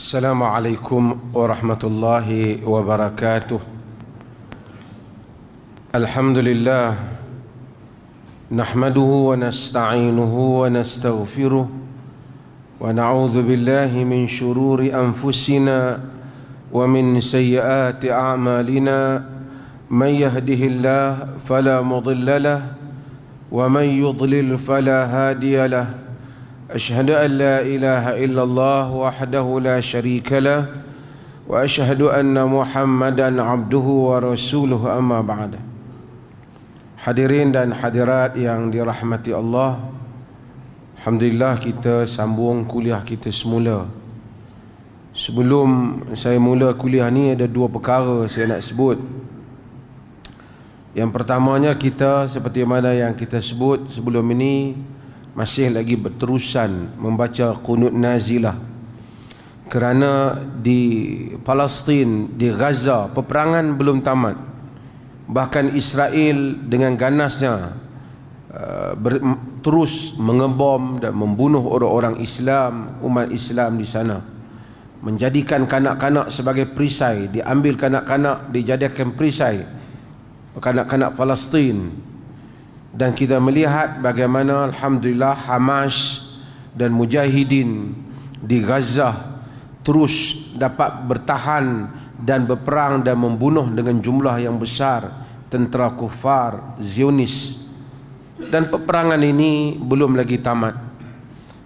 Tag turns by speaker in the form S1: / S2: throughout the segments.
S1: السلام عليكم ورحمة الله وبركاته. الحمد لله نحمده ونستعينه ونستغفره ونعوذ بالله من شرور أنفسنا ومن سيئات أعمالنا. من يهده الله فلا مضل له ومن يضلل فلا هادي له. أشهد أن لا إله إلا الله وحده لا شريك له وأشهد أن محمدا عبده ورسوله أما بعد. Hadirin dan hadirat yang dirahmati Allah Alhamdulillah kita sambung kuliah kita semula. Sebelum saya mula kuliah ni ada dua perkara saya nak sebut. Yang pertamanya kita seperti mana yang kita sebut sebelum ini masih lagi berterusan membaca kunut nazilah. Kerana di Palestin, di Gaza, peperangan belum tamat. Bahkan Israel dengan ganasnya uh, ber, terus mengebom dan membunuh orang-orang Islam umat Islam di sana. Menjadikan kanak-kanak sebagai perisai diambil kanak-kanak dijadikan perisai. Kanak-kanak Palestin dan kita melihat bagaimana Alhamdulillah Hamas dan Mujahidin di Gaza terus dapat bertahan dan berperang dan membunuh dengan jumlah yang besar tentera kufar Zionis. Dan peperangan ini belum lagi tamat.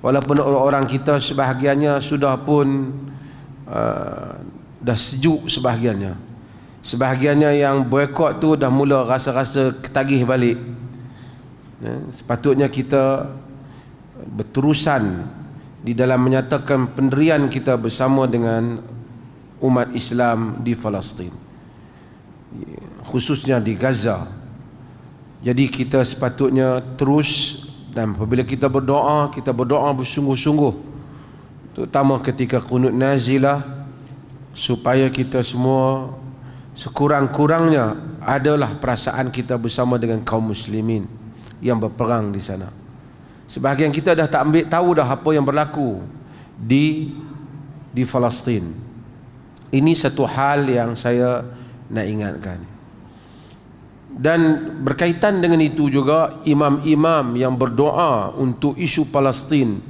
S1: Walaupun orang-orang kita sebahagiannya sudah pun uh, dah sejuk sebahagiannya. Sebahagiannya yang boykot tu dah mula rasa-rasa ketagih balik ya, sepatutnya kita berterusan di dalam menyatakan penderian kita bersama dengan umat Islam di Palestin. Khususnya di Gaza. Jadi kita sepatutnya terus dan apabila kita berdoa kita berdoa bersungguh-sungguh. Terutama ketika kunut nazilah supaya kita semua sekurang-kurangnya adalah perasaan kita bersama dengan kaum muslimin yang berperang di sana sebahagian kita dah tak ambil tahu dah apa yang berlaku di di Palestin ini satu hal yang saya nak ingatkan. Dan berkaitan dengan itu juga imam-imam yang berdoa untuk isu Palestin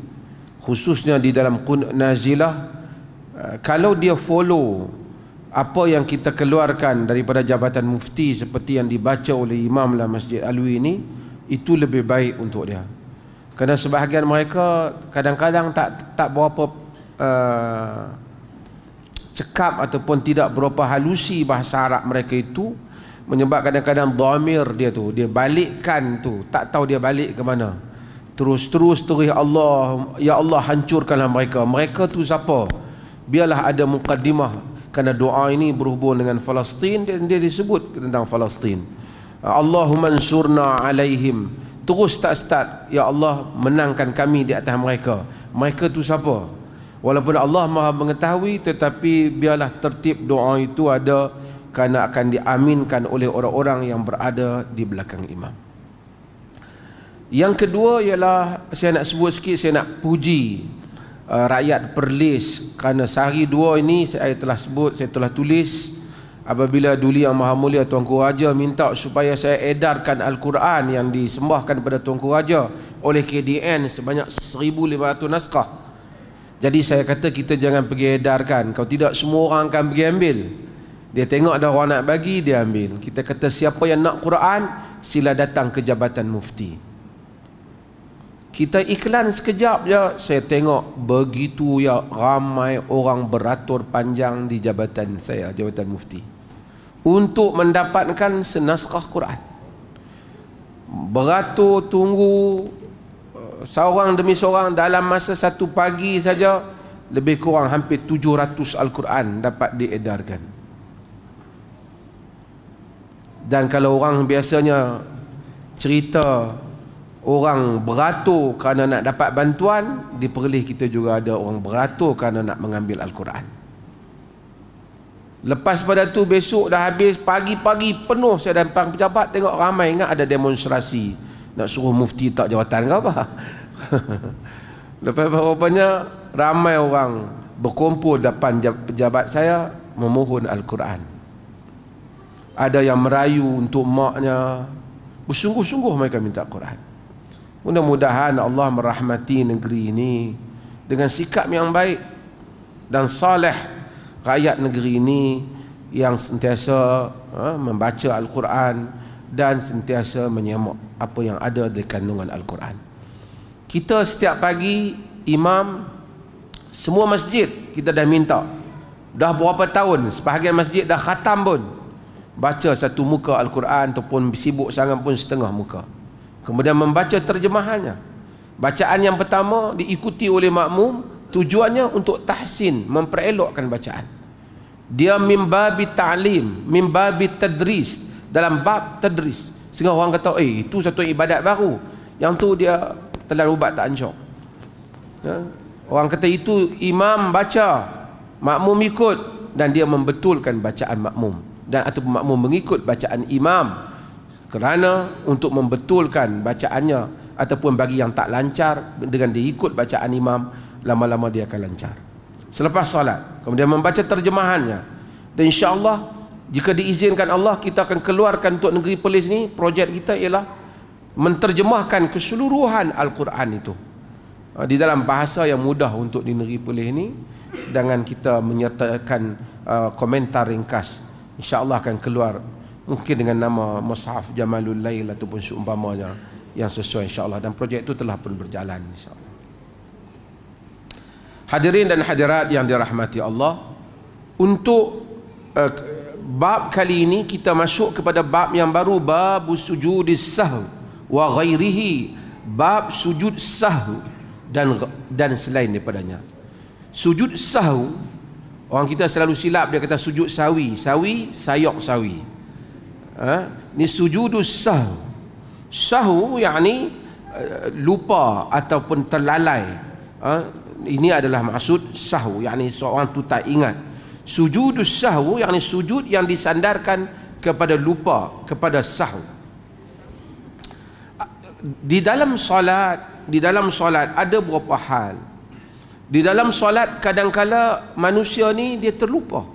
S1: khususnya di dalam Nazilah eh, kalau dia follow apa yang kita keluarkan daripada jabatan mufti seperti yang dibaca oleh imam dalam Masjid Alwi ini itu lebih baik untuk dia. Kerana sebahagian mereka kadang-kadang tak tak berapa uh, cekap ataupun tidak berapa halusi bahasa Arab mereka itu menyebab kadang-kadang dhamir dia tu dia balikkan tu tak tahu dia balik ke mana. Terus-terus terus ya Allah ya Allah hancurkanlah mereka. Mereka tu siapa? Biarlah ada mukaddimah kerana doa ini berhubung dengan Palestin dan dia disebut tentang Palestin Allahumma ansurna alaihim. Terus tak start ya Allah menangkan kami di atas mereka. Mereka tu siapa? Walaupun Allah maha mengetahui tetapi biarlah tertib doa itu ada kerana akan diaminkan oleh orang-orang yang berada di belakang imam. Yang kedua ialah saya nak sebut sikit saya nak puji uh, rakyat Perlis. Kerana sehari dua ini saya telah sebut saya telah tulis apabila Duli Yang Maha Mulia Tuanku Raja minta supaya saya edarkan Al-Quran yang disembahkan kepada Tuanku Raja oleh KDN sebanyak 1500 naskah jadi saya kata kita jangan pergi edarkan. Kalau tidak semua orang akan pergi ambil. Dia tengok ada orang nak bagi, dia ambil. Kita kata siapa yang nak Quran, sila datang ke Jabatan Mufti. Kita iklan sekejap je, saya tengok begitu ya ramai orang beratur panjang di jabatan saya, Jabatan Mufti. Untuk mendapatkan senaskah Quran. Beratur tunggu seorang demi seorang dalam masa satu pagi saja lebih kurang hampir 700 Al-Quran dapat diedarkan dan kalau orang biasanya cerita orang beratur kerana nak dapat bantuan di Perlis kita juga ada orang beratur kerana nak mengambil Al-Quran lepas pada tu besok dah habis pagi-pagi penuh saya dan pejabat tengok ramai. Ingat ada demonstrasi. Nak suruh mufti tak jawatan ke apa? Lepas berapa banyak ramai orang berkumpul depan pejabat saya memohon Al-Quran. Ada yang merayu untuk maknya. Bersungguh-sungguh mereka minta Al-Quran. Mudah-mudahan Allah merahmati negeri ini dengan sikap yang baik dan saleh rakyat negeri ini yang sentiasa ha, membaca Al-Quran dan sentiasa menyemak apa yang ada di kandungan Al-Quran. Kita setiap pagi imam semua masjid kita dah minta. Dah berapa tahun sebahagian masjid dah khatam pun. Baca satu muka Al-Quran ataupun sibuk sangat pun setengah muka. Kemudian membaca terjemahannya. Bacaan yang pertama diikuti oleh makmum tujuannya untuk tahsin memperelokkan bacaan dia mimbabi ta'lim mimbabi tadris. Dalam bab tadris sehingga orang kata eh itu satu ibadat baru. Yang tu dia telah ubat tak ancok ya? Orang kata itu imam baca, makmum ikut dan dia membetulkan bacaan makmum. Dan atau makmum mengikut bacaan imam. Kerana untuk membetulkan bacaannya ataupun bagi yang tak lancar dengan dia ikut bacaan imam lama-lama dia akan lancar. Selepas solat, kemudian membaca terjemahannya. Dan insya-Allah jika diizinkan Allah kita akan keluarkan untuk negeri Perlis ni projek kita ialah menterjemahkan keseluruhan al-Quran itu. Ah, di dalam bahasa yang mudah untuk di negeri Perlis ini dengan kita menyertakan uh, komentar ringkas insya-Allah akan keluar mungkin dengan nama Mushaf Jamalul Lail ataupun seumpamanya yang sesuai insya-Allah dan projek itu telah pun berjalan insya-Allah. Hadirin dan hadirat yang dirahmati Allah untuk uh, bab kali ini kita masuk kepada bab yang baru bab sujudis sahw wa ghairihi bab sujud sahw dan dan selain daripadanya. Sujud sahu orang kita selalu silap dia kata sujud sawi, sawi sayok sawi. Ha? Ni sujudus sahu. Sahu yakni uh, lupa ataupun terlalai. Ha? Ini adalah maksud sahu yakni seorang tu tak ingat. Sujudus sahu yakni sujud yang disandarkan kepada lupa, kepada sahu. Di dalam solat di dalam solat ada beberapa hal. Di dalam solat kadangkala manusia ni dia terlupa.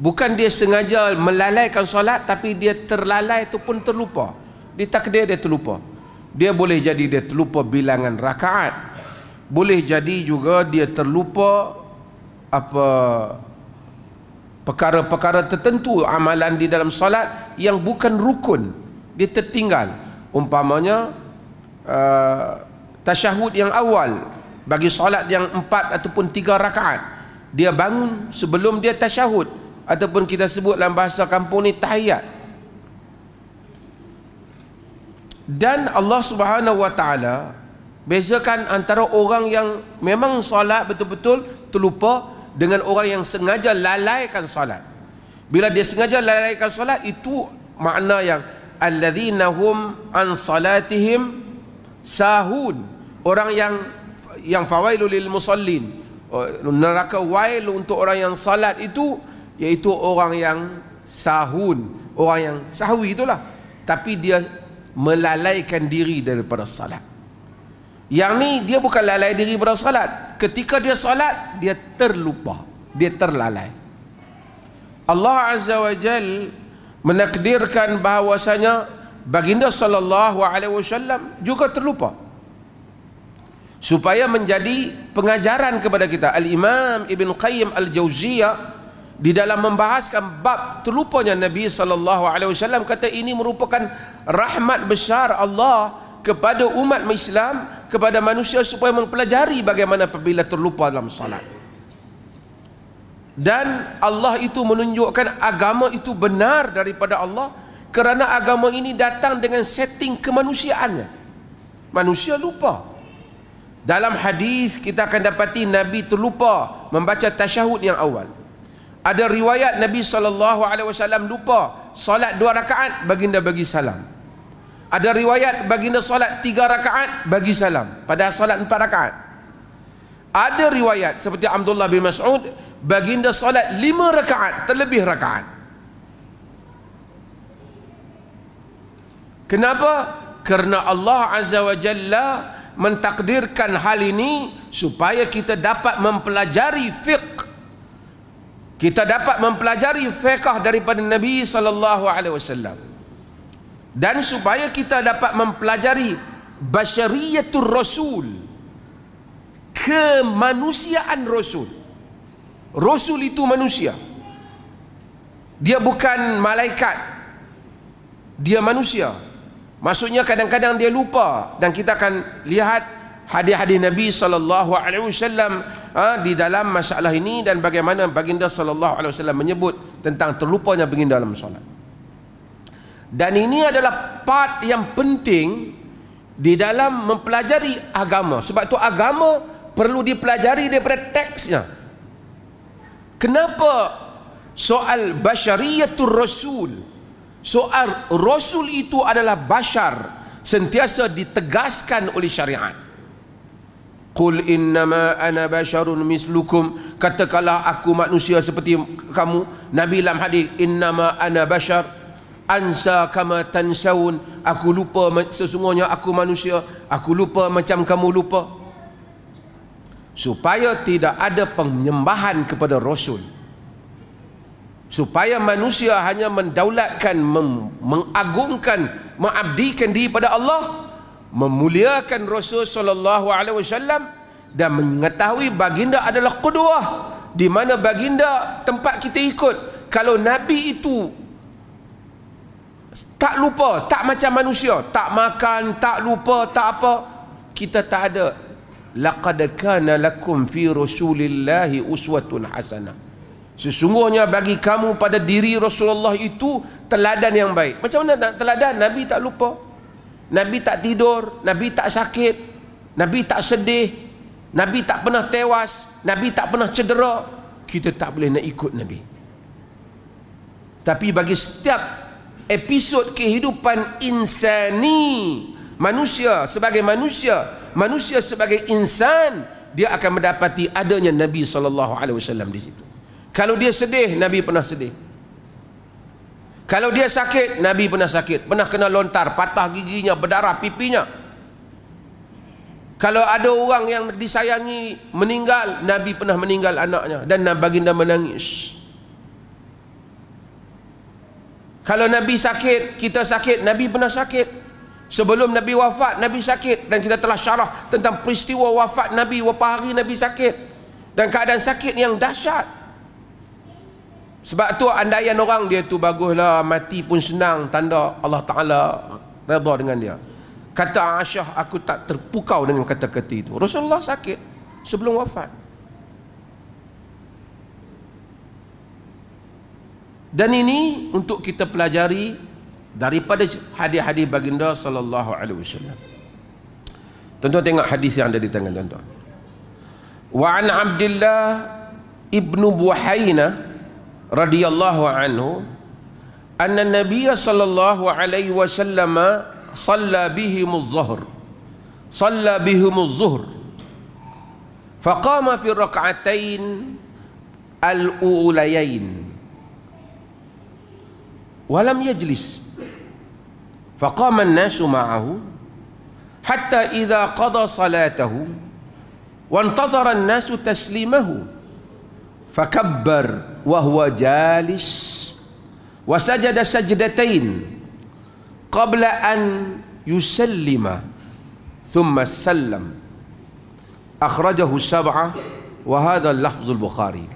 S1: Bukan dia sengaja melalaikan solat tapi dia terlalai ataupun terlupa. Di takdir dia terlupa. Dia boleh jadi dia terlupa bilangan rakaat boleh jadi juga dia terlupa apa perkara-perkara tertentu amalan di dalam solat yang bukan rukun dia tertinggal. Umpamanya Uh, tasyahud yang awal bagi solat yang empat ataupun tiga rakaat dia bangun sebelum dia tasyahud ataupun kita sebut dalam bahasa kampung ni tahiyat. Dan Allah Subhanahu wa taala bezakan antara orang yang memang solat betul-betul terlupa dengan orang yang sengaja lalaikan solat. Bila dia sengaja lalaikan solat itu makna yang alladzina hum an salatihim sahun. Orang yang yang fawailul lil musallin. Oh, neraka wail untuk orang yang salat itu iaitu orang yang sahun. Orang yang sahwi itulah. Tapi dia melalaikan diri daripada salat yang ni dia bukan lalai diri salat ketika dia salat dia terlupa. Dia terlalai. Allah Azza wa Jal menakdirkan bahawasanya baginda sallallahu alaihi wasallam juga terlupa. Supaya menjadi pengajaran kepada kita. Al-imam ibn qayyim al-jauziyah di dalam membahaskan bab terlupanya nabi sallallahu alaihi wasallam kata ini merupakan rahmat besar Allah kepada umat Islam kepada manusia supaya mempelajari bagaimana apabila terlupa dalam salat dan Allah itu menunjukkan agama itu benar daripada Allah kerana agama ini datang dengan setting kemanusiaannya. Manusia lupa. Dalam hadis kita akan dapati Nabi terlupa membaca tasyahud yang awal. Ada riwayat Nabi SAW lupa solat dua rakaat baginda bagi salam ada riwayat baginda solat tiga rakaat bagi salam. Pada solat empat rakaat. Ada riwayat seperti Abdullah bin Mas'ud baginda solat lima rakaat terlebih rakaat. Kenapa? Kerana Allah Azza wa Jalla mentakdirkan hal ini supaya kita dapat mempelajari fiqh. Kita dapat mempelajari fiqh daripada Nabi sallallahu alaihi wasallam dan supaya kita dapat mempelajari basyariyatul rasul kemanusiaan rasul. Rasul itu manusia. Dia bukan malaikat. Dia manusia. Maksudnya kadang-kadang dia lupa dan kita akan lihat hadis-hadis Nabi sallallahu alaihi wasallam ha, di dalam masalah ini dan bagaimana baginda sallallahu alaihi wasallam menyebut tentang terlupanya baginda dalam solat dan ini adalah part yang penting di dalam mempelajari agama. Sebab itu agama perlu dipelajari daripada teksnya. Kenapa soal basyariyatul rasul? Soal rasul itu adalah bashar sentiasa ditegaskan oleh syariat. Qul innama ana basharun mislukum. Katakanlah aku manusia seperti kamu. Nabi dalam hadis innama ana bashar ansa kama tansaun. Aku lupa sesungguhnya aku manusia. Aku lupa macam kamu lupa. Supaya tidak ada penyembahan kepada rasul. Supaya manusia hanya mendaulatkan mengagungkan mengabdikan diri pada Allah memuliakan rasul sallallahu alaihi wasallam dan mengetahui baginda adalah qudwah di mana baginda tempat kita ikut. Kalau nabi itu tak lupa tak macam manusia. Tak makan tak lupa tak apa. Kita tak ada. Laqad kana lakum fi rasulillahi uswatun hasanah sesungguhnya bagi kamu pada diri Rasulullah itu teladan yang baik. Macam mana nak teladan? Nabi tak lupa. Nabi tak tidur nabi tak sakit nabi tak sedih nabi tak pernah tewas nabi tak pernah cedera. Kita tak boleh nak ikut nabi. Tapi bagi setiap episod kehidupan insani. Manusia sebagai manusia manusia sebagai insan dia akan mendapati adanya Nabi sallallahu alaihi wasallam di situ. Kalau dia sedih Nabi pernah sedih. Kalau dia sakit Nabi pernah sakit. Pernah kena lontar patah giginya berdarah pipinya. Kalau ada orang yang disayangi meninggal Nabi pernah meninggal anaknya. Dan baginda menangis Kalau Nabi sakit, kita sakit, Nabi pernah sakit. Sebelum Nabi wafat, Nabi sakit. Dan kita telah syarah tentang peristiwa wafat Nabi, berapa hari Nabi sakit. Dan keadaan sakit yang dahsyat. Sebab tu andaian orang dia tu baguslah, mati pun senang, tanda Allah Ta'ala redha dengan dia. Kata Aisyah, aku tak terpukau dengan kata-kata itu. Rasulullah sakit sebelum wafat. Dan ini untuk kita pelajari daripada hadis-hadis baginda sallallahu alaihi wasallam. Tuan-tuan tengok hadis yang ada di tangan tuan-tuan. Wa an Abdullah ibnu Buhaina radhiyallahu anhu anna Nabiy sallallahu alaihi wasallam صلى بهم الظهر صلى بهم الظهر فقام في الركعتين الأوليين ولم يجلس. فقام الناس معه حتى إذا قضى صلاته وانتظر الناس تسليمه. فكبر وهو جالس وسجد سجدتين قبل أن يسلم. ثم سلم. أخرجه السبعة وهذا اللفظ البخاري.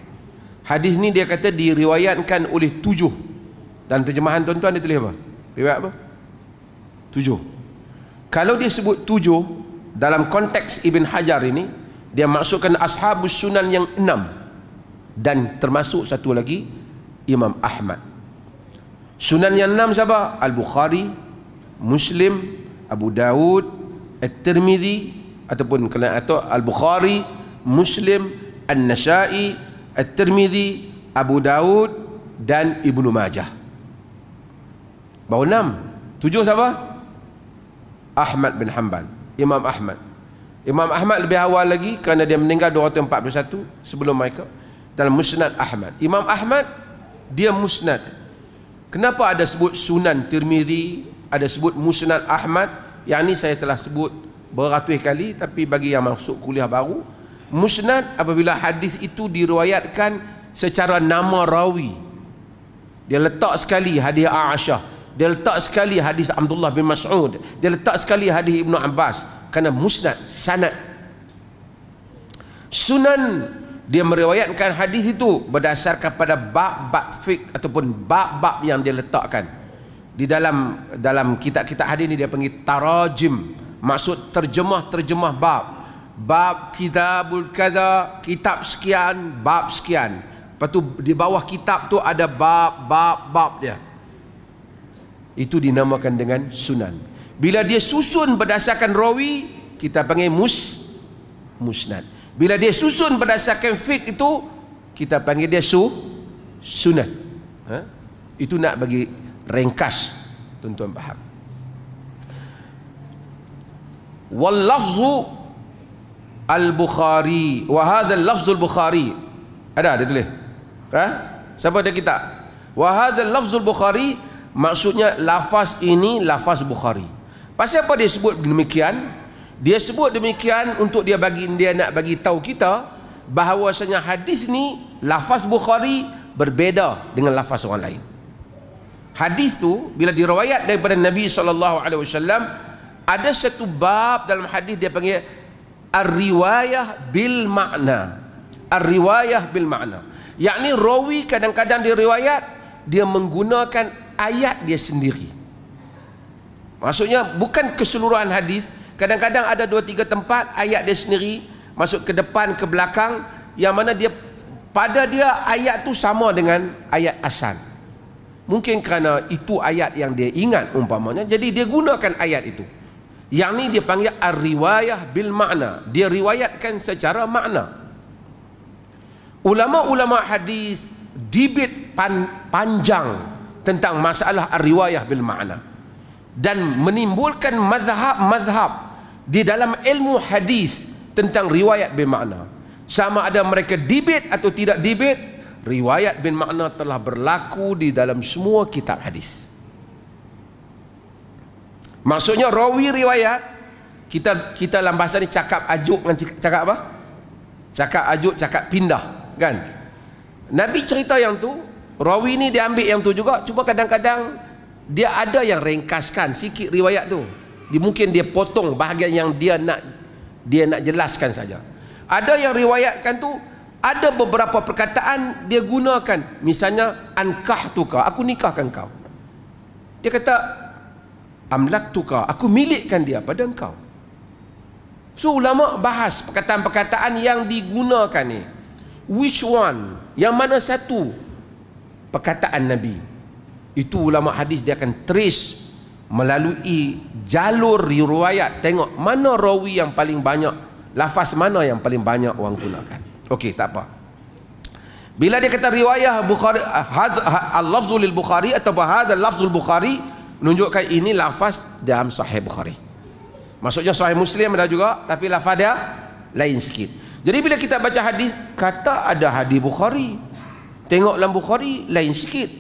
S1: حديث ini dia kata diriwayatkan oleh tujuh. Dan terjemahan tuan-tuan dia tulis apa? Riwayat apa? Tujuh. Kalau dia sebut tujuh, dalam konteks Ibn Hajar ini, dia maksudkan ashabus sunan yang enam. Dan termasuk satu lagi, Imam Ahmad. Sunan yang enam siapa? Al-Bukhari, Muslim, Abu Dawud, At-Tirmidhi, ataupun atau Al-Bukhari, Muslim, An-Nasai, At-Tirmidhi, Abu Dawud dan Ibnu Majah. Baru enam. Tujuh siapa? Ahmad bin Hanbal. Imam Ahmad. Imam Ahmad lebih awal lagi kerana dia meninggal 241 sebelum mereka dalam Musnad Ahmad. Imam Ahmad dia musnad. Kenapa ada sebut Sunan Tirmizi, ada sebut Musnad Ahmad? Yang ini saya telah sebut beratus kali tapi bagi yang masuk kuliah baru musnad apabila hadis itu diriwayatkan secara nama rawi dia letak sekali hadis Aisyah dia letak sekali hadis Abdullah bin Mas'ud. Dia letak sekali hadis Ibnu Abbas. Kerana musnad sanad. Sunan dia meriwayatkan hadis itu berdasarkan pada bab-bab fiqh ataupun bab-bab yang dia letakkan. Di dalam dalam kitab-kitab hadis ini dia panggil tarajim. Maksud terjemah-terjemah bab. Bab kitabul kada kitab sekian bab sekian. Lepas tu di bawah kitab tu ada bab-bab-bab dia itu dinamakan dengan sunan bila dia susun berdasarkan rawi kita panggil mus musnad bila dia susun berdasarkan fiqh itu kita panggil dia su sunat. Ha? Itu nak bagi ringkas tuan-tuan faham. Wal lafzu al-Bukhari wa hadha al-lafzu al-Bukhari. Ada ada tulis. Ha? Siapa ada kitab? Wa hadha al-lafzu al-Bukhari maksudnya lafaz ini lafaz Bukhari. Pasal apa dia sebut demikian? Dia sebut demikian untuk dia bagi dia nak bagi tahu kita bahawasanya hadis ni lafaz Bukhari berbeza dengan lafaz orang lain. Hadis tu bila diriwayat daripada Nabi sallallahu alaihi wasallam ada satu bab dalam hadis dia panggil ar-riwayah bil makna. Ar-riwayah bil makna. Yakni rawi kadang-kadang diriwayat dia menggunakan ayat dia sendiri. Maksudnya bukan keseluruhan hadis Kadang-kadang ada dua tiga tempat ayat dia sendiri masuk ke depan ke belakang yang mana dia pada dia ayat tu sama dengan ayat asal. Mungkin kerana itu ayat yang dia ingat umpamanya jadi dia gunakan ayat itu. Yang ni dia panggil ar-riwayah bil makna. Dia riwayatkan secara makna. Ulama-ulama hadis dibit pan, panjang tentang masalah ar-riwayah bil makna dan menimbulkan mazhab-mazhab di dalam ilmu hadis tentang riwayat bin makna sama ada mereka dibit atau tidak dibit riwayat bin makna telah berlaku di dalam semua kitab hadis. Maksudnya rawi riwayat kita kita dalam bahasa ni cakap ajuk dengan cakap apa? Cakap ajuk cakap pindah kan? Nabi cerita yang tu rawi ni dia ambil yang tu juga. Cuba kadang-kadang dia ada yang ringkaskan sikit riwayat tu. Dia mungkin dia potong bahagian yang dia nak dia nak jelaskan saja. Ada yang riwayatkan tu ada beberapa perkataan dia gunakan. Misalnya ankah tuka aku nikahkan kau. Dia kata amlak tuka aku milikkan dia pada engkau. So ulama bahas perkataan-perkataan yang digunakan ni. Which one? Yang mana satu perkataan nabi. Itu ulama hadis dia akan trace melalui jalur riwayat. Tengok mana rawi yang paling banyak lafaz mana yang paling banyak orang gunakan. Okey tak apa. Bila dia kata riwayah Bukhari al-lafzul Bukhari atau hadzal lafzul Bukhari menunjukkan ini lafaz dalam sahih Bukhari. Maksudnya sahih Muslim ada juga tapi lafaz dia lain sikit. Jadi bila kita baca hadis kata ada hadis Bukhari tengok dalam Bukhari lain sikit.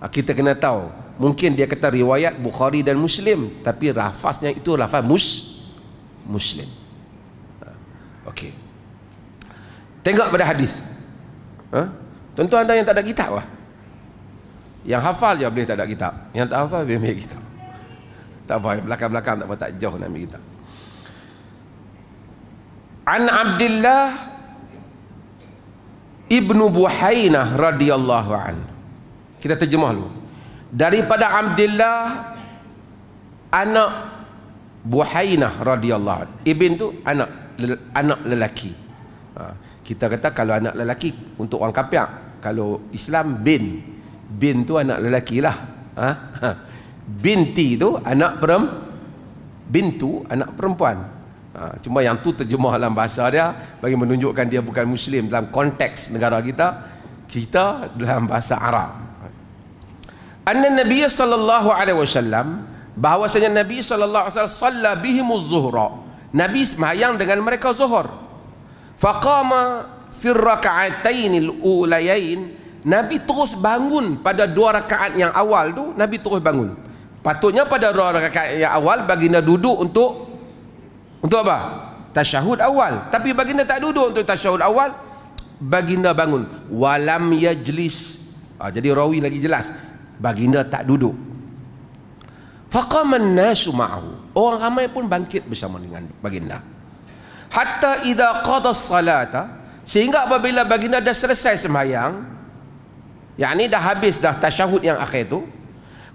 S1: Ah, kita kena tahu. Mungkin dia kata riwayat Bukhari dan Muslim tapi lafaznya itu lafaz mus Muslim. Ah, okey. Tengok pada hadis. Ha? tentu anda yang tak ada kitab lah yang hafal je boleh tak ada kitab? Yang tak hafal boleh ambil kitab. Tak apa belakang-belakang tak apa tak jauh nak ambil kitab. An Abdullah Ibnu Buhainah radhiyallahu anhu kita terjemah dulu daripada Abdullah anak Buhainah radhiyallahu ibn tu anak anak lelaki ha. kita kata kalau anak lelaki untuk orang kafir kalau Islam bin bin tu anak lelaki lah ha? ha. binti tu anak perem bintu anak perempuan ha. cuma yang tu terjemah dalam bahasa dia bagi menunjukkan dia bukan muslim dalam konteks negara kita kita dalam bahasa Arab. Anna nabiy sallallahu alaihi wasallam bahwasanya nabi sallallahu alaihi wasallam salla bihimuz zuhra. Nabi sembahyang dengan mereka zuhur. Faqama fi rak'atain al-ulayain. Nabi terus bangun pada dua rakaat yang awal tu nabi terus bangun. Patutnya pada dua rakaat yang awal baginda duduk untuk Untuk apa? Tasyahud awal. Tapi baginda tak duduk untuk tasyahud awal. Baginda bangun. Walam yajlis. Ha, jadi rawi lagi jelas. Baginda tak duduk. Faqaman nasu ma'ahu. Orang ramai pun bangkit bersama dengan baginda. Hatta idha qada salata. Sehingga apabila baginda dah selesai sembahyang. Yang ni dah habis dah tasyahud yang akhir tu.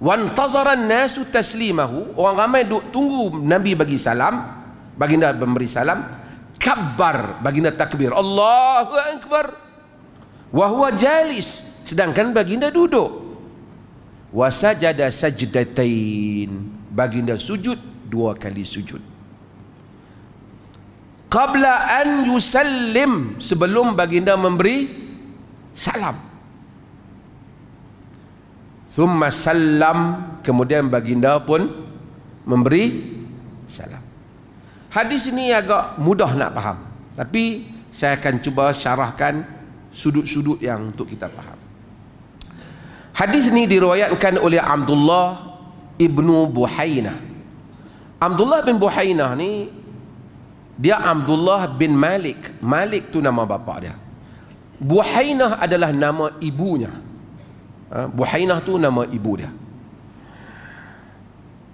S1: Wantazaran nasu taslimahu. Orang ramai duk tunggu Nabi bagi salam baginda memberi salam kabbar baginda takbir. Allahu akbar. Wa huwa jalis. Sedangkan baginda duduk. Wa sajada sajdatain. Baginda sujud dua kali sujud. Qabla an yusallim sebelum baginda memberi salam. Thumma salam kemudian baginda pun memberi Hadis ini agak mudah nak faham. Tapi saya akan cuba syarahkan sudut-sudut yang untuk kita faham. Hadis ini diriwayatkan oleh Abdullah ibnu Buhainah. Abdullah bin Buhainah ni dia Abdullah bin Malik. Malik tu nama bapa dia. Buhainah adalah nama ibunya. Ha? Buhainah tu nama ibu dia.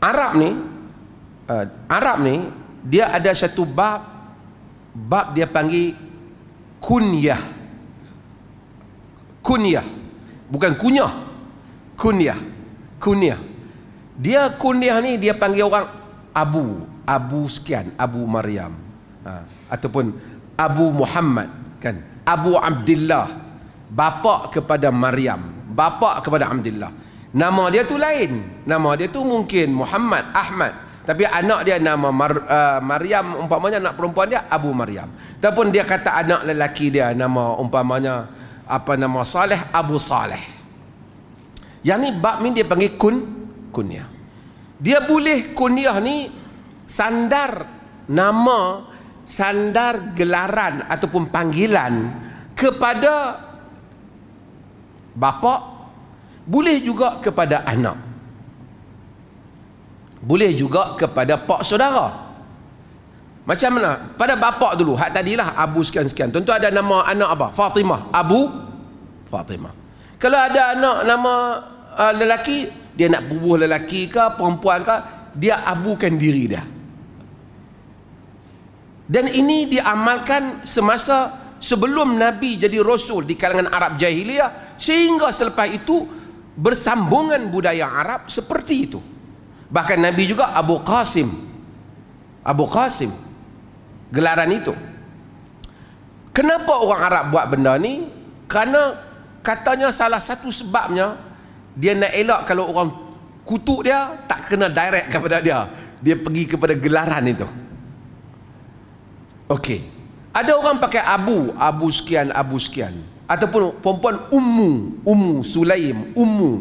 S1: Arab ni uh, Arab ni dia ada satu bab bab dia panggil kunyah. Kunyah. Bukan kunyah. Kunyah. Kunyah. Dia kunyah ni dia panggil orang abu. Abu sekian. Abu maryam. Ha. ataupun abu muhammad kan? Abu abdullah bapa kepada maryam. Bapa kepada abdullah nama dia tu lain. Nama dia tu mungkin muhammad ahmad tapi anak dia nama Mar, uh, Maryam umpamanya anak perempuan dia Abu Maryam. Ataupun dia kata anak lelaki dia nama umpamanya apa nama Saleh Abu Saleh. Yang ni bab ni dia panggil kun kunyah. Dia boleh kunyah ni sandar nama sandar gelaran ataupun panggilan kepada bapa boleh juga kepada anak boleh juga kepada pak saudara. Macam mana? Pada bapak dulu hak tadilah Abu sekian-sekian. Tentu ada nama anak apa? Fatimah. Abu Fatimah. Kalau ada anak nama uh, lelaki dia nak bubuh lelaki ke perempuan ke dia abukan diri dia. Dan ini diamalkan semasa sebelum Nabi jadi Rasul di kalangan Arab Jahiliyah sehingga selepas itu bersambungan budaya Arab seperti itu Bahkan Nabi juga Abu Qasim. Abu Qasim. Gelaran itu. Kenapa orang Arab buat benda ni? Kerana katanya salah satu sebabnya dia nak elak kalau orang kutuk dia tak kena direct kepada dia. Dia pergi kepada gelaran itu. Okey. Ada orang pakai Abu, Abu sekian, Abu sekian. Ataupun perempuan Ummu, Ummu Sulaim, Ummu,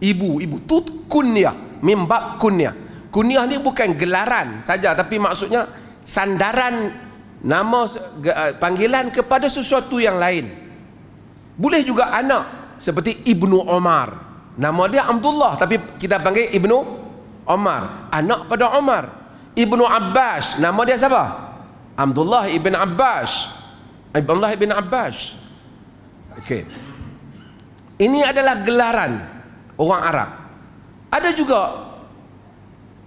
S1: ibu, ibu. Tu kunyah mimbab kunyah. Kunyah ni bukan gelaran saja tapi maksudnya sandaran nama eh, panggilan kepada sesuatu yang lain. Boleh juga anak seperti Ibnu Omar. Nama dia Abdullah tapi kita panggil Ibnu Omar. Anak pada Omar. Ibnu Abbas nama dia siapa? Abdullah ibn Abbas. Abdullah ibn Abbas. Okey. Ini adalah gelaran orang Arab ada juga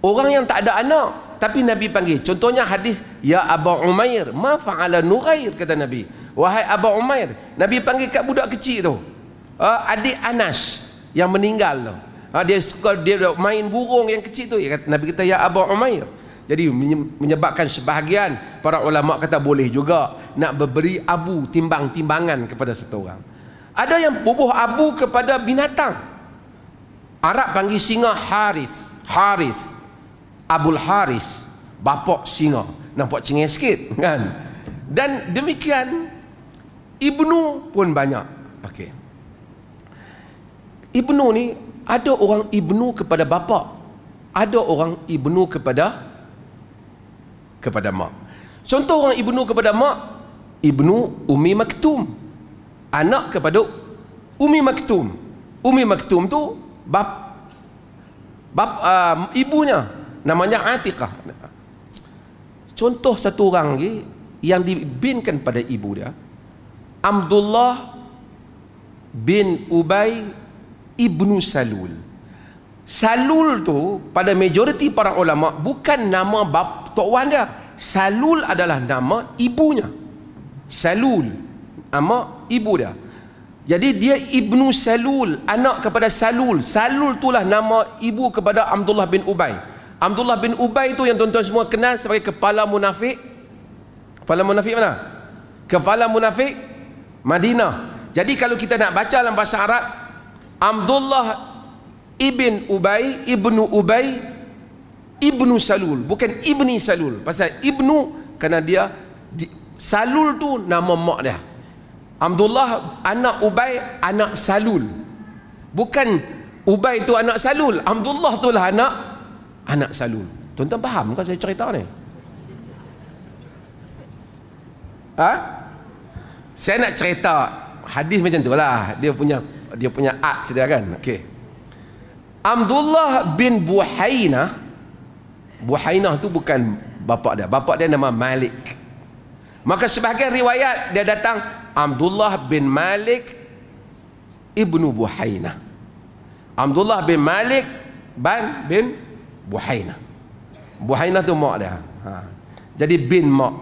S1: orang yang tak ada anak tapi Nabi panggil. Contohnya hadis ya Abu Umair, ma fa'ala Nughair kata Nabi. Wahai Abu Umair, Nabi panggil kat budak kecil tu. Uh, adik Anas yang meninggal tu. Uh, dia suka dia main burung yang kecil tu. Ya, Nabi kata ya Abu Umair. Jadi menyebabkan sebahagian para ulama kata boleh juga nak beri abu timbang-timbangan kepada satu orang. Ada yang bubuh abu kepada binatang. Arab panggil singa Harith. Harith. Abul Harith. Bapak singa. Nampak cengih sikit kan? Dan demikian Ibnu pun banyak. Okey. Ibnu ni ada orang Ibnu kepada bapa. Ada orang Ibnu kepada kepada mak. Contoh orang Ibnu kepada mak, Ibnu Umi Maktum. Anak kepada Umi Maktum. Umi Maktum tu bap bap uh, ibunya namanya Atiqah. Contoh satu orang lagi yang dibinkan pada ibu dia. Abdullah bin Ubay ibnu Salul. Salul tu pada majoriti para ulama bukan nama bap tok wan dia. Salul adalah nama ibunya. Salul nama ibu dia jadi dia ibnu Salul anak kepada Salul. Salul itulah nama ibu kepada Abdullah bin Ubay. Abdullah bin Ubay itu yang tuan-tuan semua kenal sebagai kepala munafik. Kepala munafik mana? kepala munafik Madinah. Jadi kalau kita nak baca dalam bahasa Arab Abdullah ibn Ubay ibnu Ubay ibnu Salul. Bukan ibni Salul. Pasal ibnu kerana dia di, Salul tu nama mak dia Abdullah anak Ubay anak Salul. Bukan Ubay tu anak Salul Abdullah tu lah anak anak Salul. Tuan-tuan faham kan saya cerita ni? Ha? saya nak cerita hadis macam tu lah. Dia punya dia punya art dia kan. Okay. Abdullah bin Buhaina Buhaina tu bukan bapa dia. Bapa dia nama Malik. Maka sebahagian riwayat dia datang Abdullah bin Malik ibnu Buhaina Abdullah bin Malik ban bin Buhaina Buhaina tu mak dia. Ha. jadi bin mak.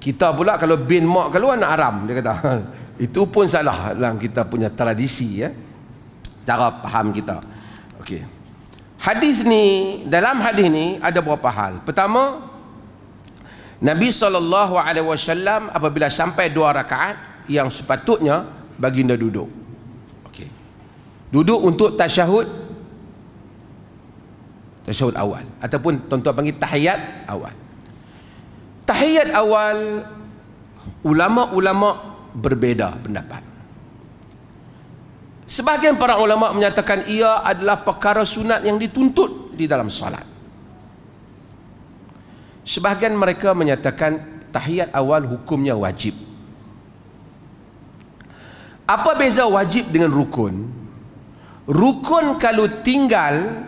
S1: Kita pula kalau bin mak keluar nak haram dia kata. Itu pun salah dalam kita punya tradisi ya. Cara faham kita. Okey. Hadis ni dalam hadis ni ada beberapa hal? Pertama Nabi SAW apabila sampai dua rakaat yang sepatutnya baginda duduk okey duduk untuk tasyahud tasyahud awal ataupun tuan-tuan panggil tahiyat awal tahiyat awal ulama-ulama berbeza pendapat. Sebahagian para ulama menyatakan ia adalah perkara sunat yang dituntut di dalam salat. Sebahagian mereka menyatakan tahiyat awal hukumnya wajib. Apa beza wajib dengan rukun? Rukun kalau tinggal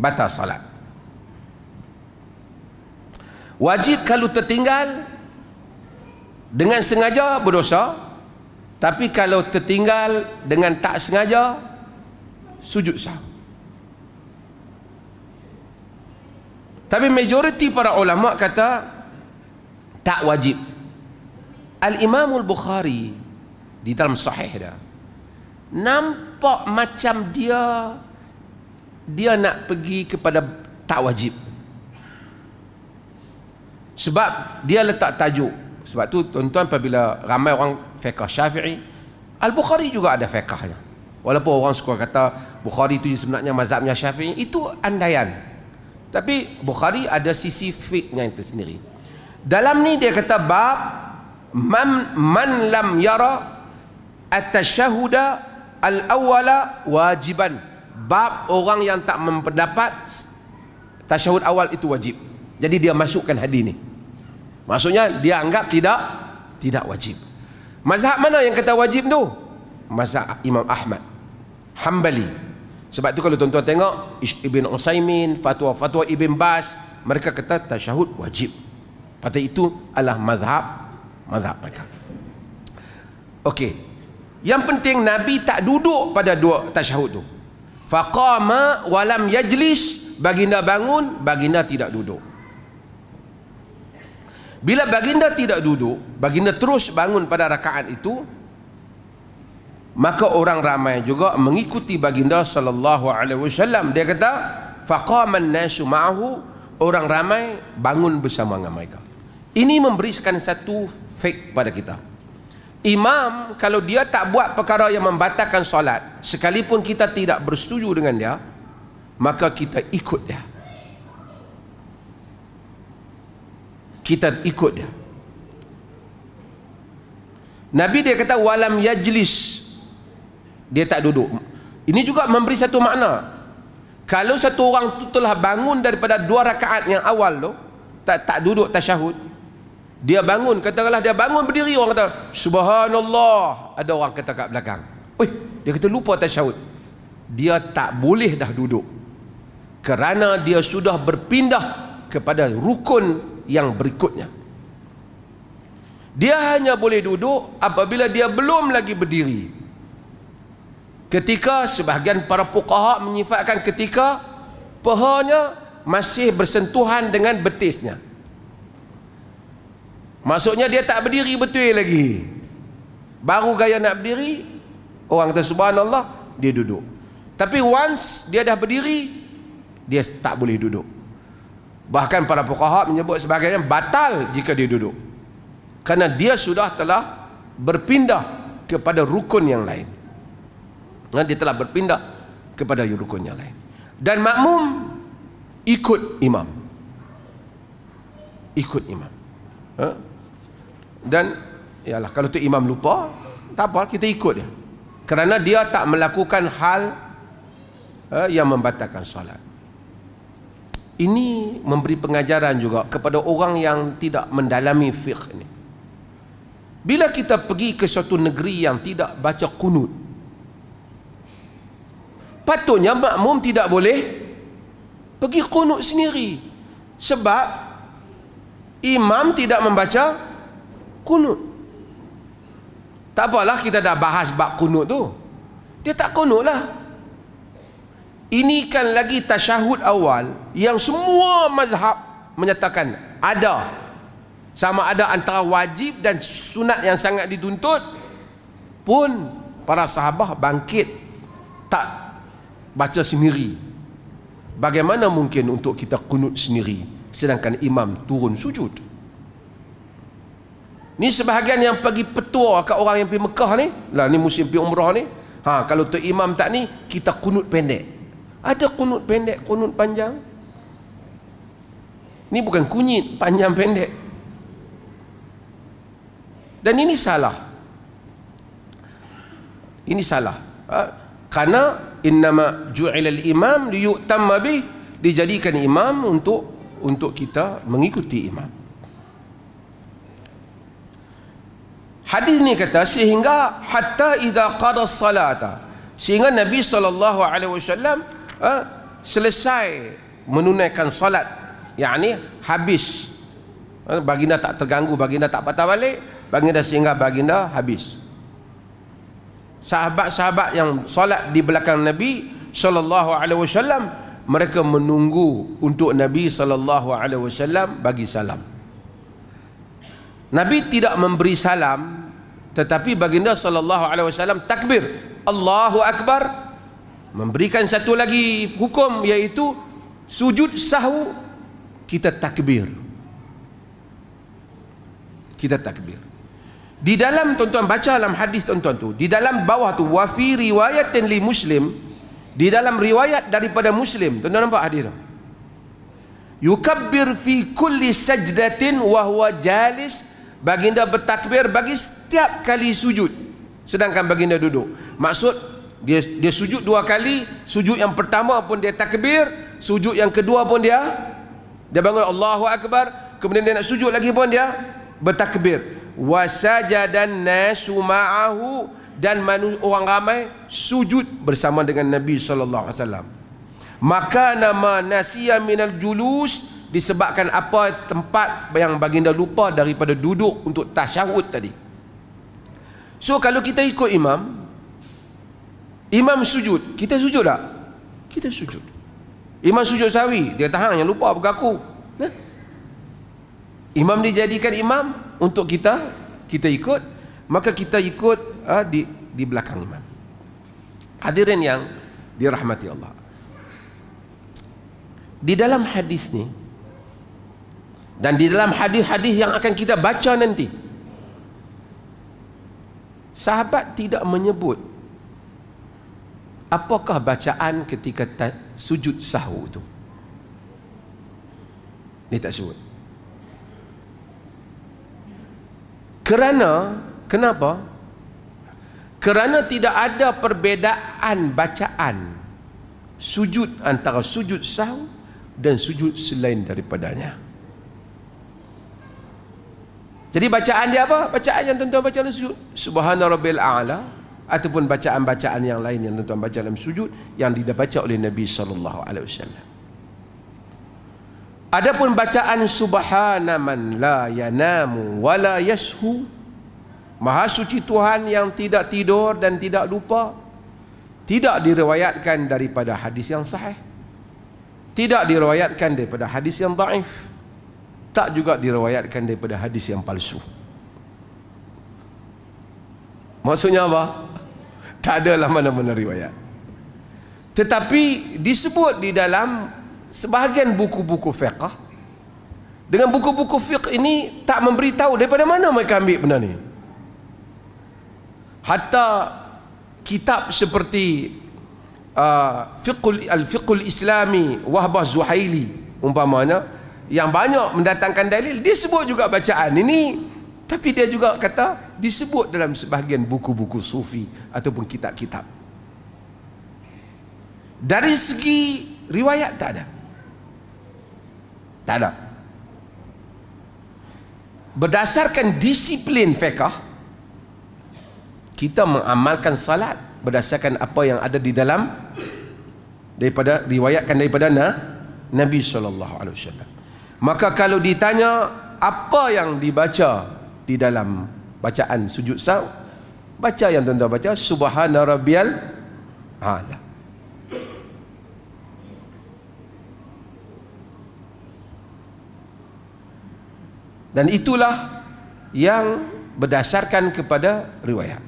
S1: batal salat. Wajib kalau tertinggal dengan sengaja berdosa tapi kalau tertinggal dengan tak sengaja sujud sah tapi majoriti para ulama kata tak wajib Al-Imam Al-Bukhari di dalam sahih dia nampak macam dia dia nak pergi kepada tak wajib. Sebab dia letak tajuk. Sebab tu tuan-tuan apabila ramai orang fiqh syafi'i Al-Bukhari juga ada fiqhnya. Walaupun orang suka kata Bukhari itu sebenarnya mazhabnya syafi'i itu andaian. Tapi Bukhari ada sisi fiqhnya itu sendiri. Dalam ni dia kata bab man, man lam yara at-tashahuda al-awwala wajiban bab orang yang tak mempendapat tasyahud awal itu wajib jadi dia masukkan hadis ni Maksudnya dia anggap tidak tidak wajib. Mazhab mana yang kata wajib tu? Mazhab Imam Ahmad. Hambali. Sebab tu kalau tuan-tuan tengok Ibn Usaimin, fatwa-fatwa Ibn Bas, mereka kata tasyahud wajib. Pada itu adalah mazhab mazhab mereka. Okey. Yang penting Nabi tak duduk pada dua tasyahud tu. Faqama walam yajlis, baginda bangun, baginda tidak duduk. Bila baginda tidak duduk, baginda terus bangun pada rakaat itu, maka orang ramai juga mengikuti baginda sallallahu alaihi wasallam. Dia kata, faqaman nasu ma'ahu, orang ramai bangun bersama dengan mereka. Ini memberikan satu fake pada kita. Imam kalau dia tak buat perkara yang membatalkan solat, sekalipun kita tidak bersetuju dengan dia, maka kita ikut dia. kita ikut dia Nabi dia kata walam yajlis dia tak duduk ini juga memberi satu makna kalau satu orang tu telah bangun daripada dua rakaat yang awal tu tak tak duduk tasyahud dia bangun katakanlah dia bangun berdiri orang kata subhanallah. Ada orang kata kat belakang Oi, dia kata lupa tasyahud dia tak boleh dah duduk kerana dia sudah berpindah kepada rukun yang berikutnya. Dia hanya boleh duduk apabila dia belum lagi berdiri. Ketika sebahagian para fuqaha menyifatkan ketika pahanya masih bersentuhan dengan betisnya maksudnya dia tak berdiri betul lagi. Baru gaya nak berdiri orang kata subhanallah dia duduk. Tapi once dia dah berdiri dia tak boleh duduk. Bahkan para fuqaha menyebut sebagainya batal jika dia duduk. Kerana dia sudah telah berpindah kepada rukun yang lain. Dia telah berpindah kepada rukun yang lain. Dan makmum ikut imam. Ikut imam. Ha? Dan ialah kalau tu imam lupa tak apa kita ikut dia. Kerana dia tak melakukan hal ha, yang membatalkan solat. Ini memberi pengajaran juga kepada orang yang tidak mendalami fiqh ini. Bila kita pergi ke suatu negeri yang tidak baca kunut patutnya makmum tidak boleh pergi kunut sendiri. Sebab imam tidak membaca kunut. Tak apalah kita dah bahas bab kunut tu. Dia tak kunut lah ini kan lagi tasyahud awal yang semua mazhab menyatakan ada. Sama ada antara wajib dan sunat yang sangat dituntut pun para sahabat bangkit tak baca sendiri. Bagaimana mungkin untuk kita kunut sendiri sedangkan imam turun sujud ni sebahagian yang pergi petua kat orang yang pergi Mekah ni. Lah ni musim pergi umrah ni. Ha, kalau tu imam tak ni kita kunut pendek. Ada kunut pendek kunut panjang? Ni bukan kunyit panjang pendek. Dan ini salah. Ini salah. Ha? kerana innama ju'ila al-imam liyu'tamma bih dijadikan imam untuk untuk kita mengikuti imam hadis ni kata sehingga hatta idza qada salata sehingga nabi sallallahu alaihi wasallam ha, selesai menunaikan solat. Yakni habis. Ha, baginda tak terganggu baginda tak patah balik baginda sehingga baginda habis. Sahabat-sahabat yang solat di belakang Nabi sallallahu alaihi wasallam mereka menunggu untuk Nabi sallallahu alaihi wasallam bagi salam Nabi tidak memberi salam tetapi baginda sallallahu alaihi wasallam takbir Allahu akbar. Memberikan satu lagi hukum iaitu sujud sahwu kita takbir. Kita takbir. Di dalam tuan-tuan baca dalam hadis tuan-tuan tu di dalam bawah tu wa fi riwayatin li muslim di dalam riwayat daripada muslim tuan-tuan nampak hadis tu? Yukabbir fi kulli sajdatin wa huwa jalis baginda bertakbir bagi setiap kali sujud. Sedangkan baginda duduk. Maksud dia dia sujud dua kali sujud yang pertama pun dia takbir sujud yang kedua pun dia dia bangun Allahu akbar. Kemudian dia nak sujud lagi pun dia bertakbir. Wasajadan nasu ma'ahu. Dan orang ramai sujud bersama dengan Nabi sallallahu alaihi wasallam. Maka nama nasiya minal julus disebabkan apa tempat yang baginda lupa daripada duduk untuk tasyahud tadi. So kalau kita ikut imam imam sujud kita sujud tak? Kita sujud. Imam sujud sawi dia tahan yang lupa bergaku. Nah? imam dijadikan imam untuk kita kita ikut maka kita ikut uh, di di belakang imam. Hadirin yang dirahmati Allah. Di dalam hadis ni dan di dalam hadis-hadis yang akan kita baca nanti sahabat tidak menyebut apakah bacaan ketika sujud sahwu itu dia tak sebut Kerana kenapa? Kerana tidak ada perbezaan bacaan sujud antara sujud sahw dan sujud selain daripadanya. Jadi bacaan dia apa? Bacaan yang tuan-tuan baca dalam sujud. Subhana rabbil a'la ataupun bacaan-bacaan yang lain yang tuan-tuan baca dalam sujud yang dibaca oleh Nabi sallallahu alaihi wasallam. Adapun bacaan subhana man la yanamu wala yashu Maha suci Tuhan yang tidak tidur dan tidak lupa tidak diriwayatkan daripada hadis yang sahih. Tidak diriwayatkan daripada hadis yang daif. Tak juga diriwayatkan daripada hadis yang palsu. Maksudnya apa? Tak adalah mana-mana riwayat. Tetapi disebut di dalam sebahagian buku-buku fiqh dengan buku-buku fiqh ini tak memberitahu daripada mana mereka ambil benda ni. Hatta kitab seperti uh, fiqhul al-fiqhul islami Wahbah Zuhaili umpamanya yang banyak mendatangkan dalil disebut juga bacaan ini. Tapi dia juga kata disebut dalam sebahagian buku-buku sufi ataupun kitab-kitab. Dari segi riwayat tak ada. Tak ada. Berdasarkan disiplin fiqh kita mengamalkan salat berdasarkan apa yang ada di dalam daripada riwayatkan daripada na, Nabi sallallahu alaihi wasallam maka kalau ditanya apa yang dibaca di dalam bacaan sujud saw baca yang tuan-tuan baca subhana rabbiyal ala. Dan itulah yang berdasarkan kepada riwayat.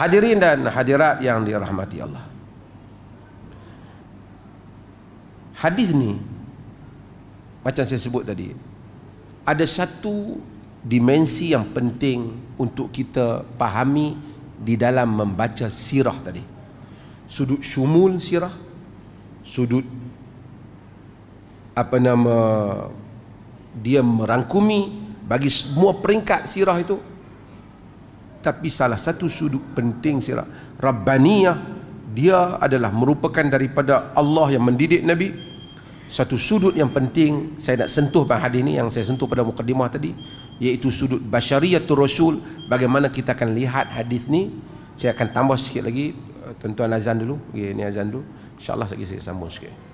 S1: Hadirin dan hadirat yang dirahmati Allah. Hadis ni macam saya sebut tadi ada satu dimensi yang penting untuk kita pahami di dalam membaca sirah tadi. Sudut syumul sirah sudut apa nama dia merangkumi bagi semua peringkat sirah itu. Tapi salah satu sudut penting sirah Rabbaniyah dia adalah merupakan daripada Allah yang mendidik Nabi satu sudut yang penting saya nak sentuh pada hadis ini yang saya sentuh pada mukadimah tadi iaitu sudut basyariyatul rasul. Bagaimana kita akan lihat hadis ni? Saya akan tambah sikit lagi tuan-tuan azan dulu. Okay, ni azan dulu. Insyaallah lagi saya sambung sikit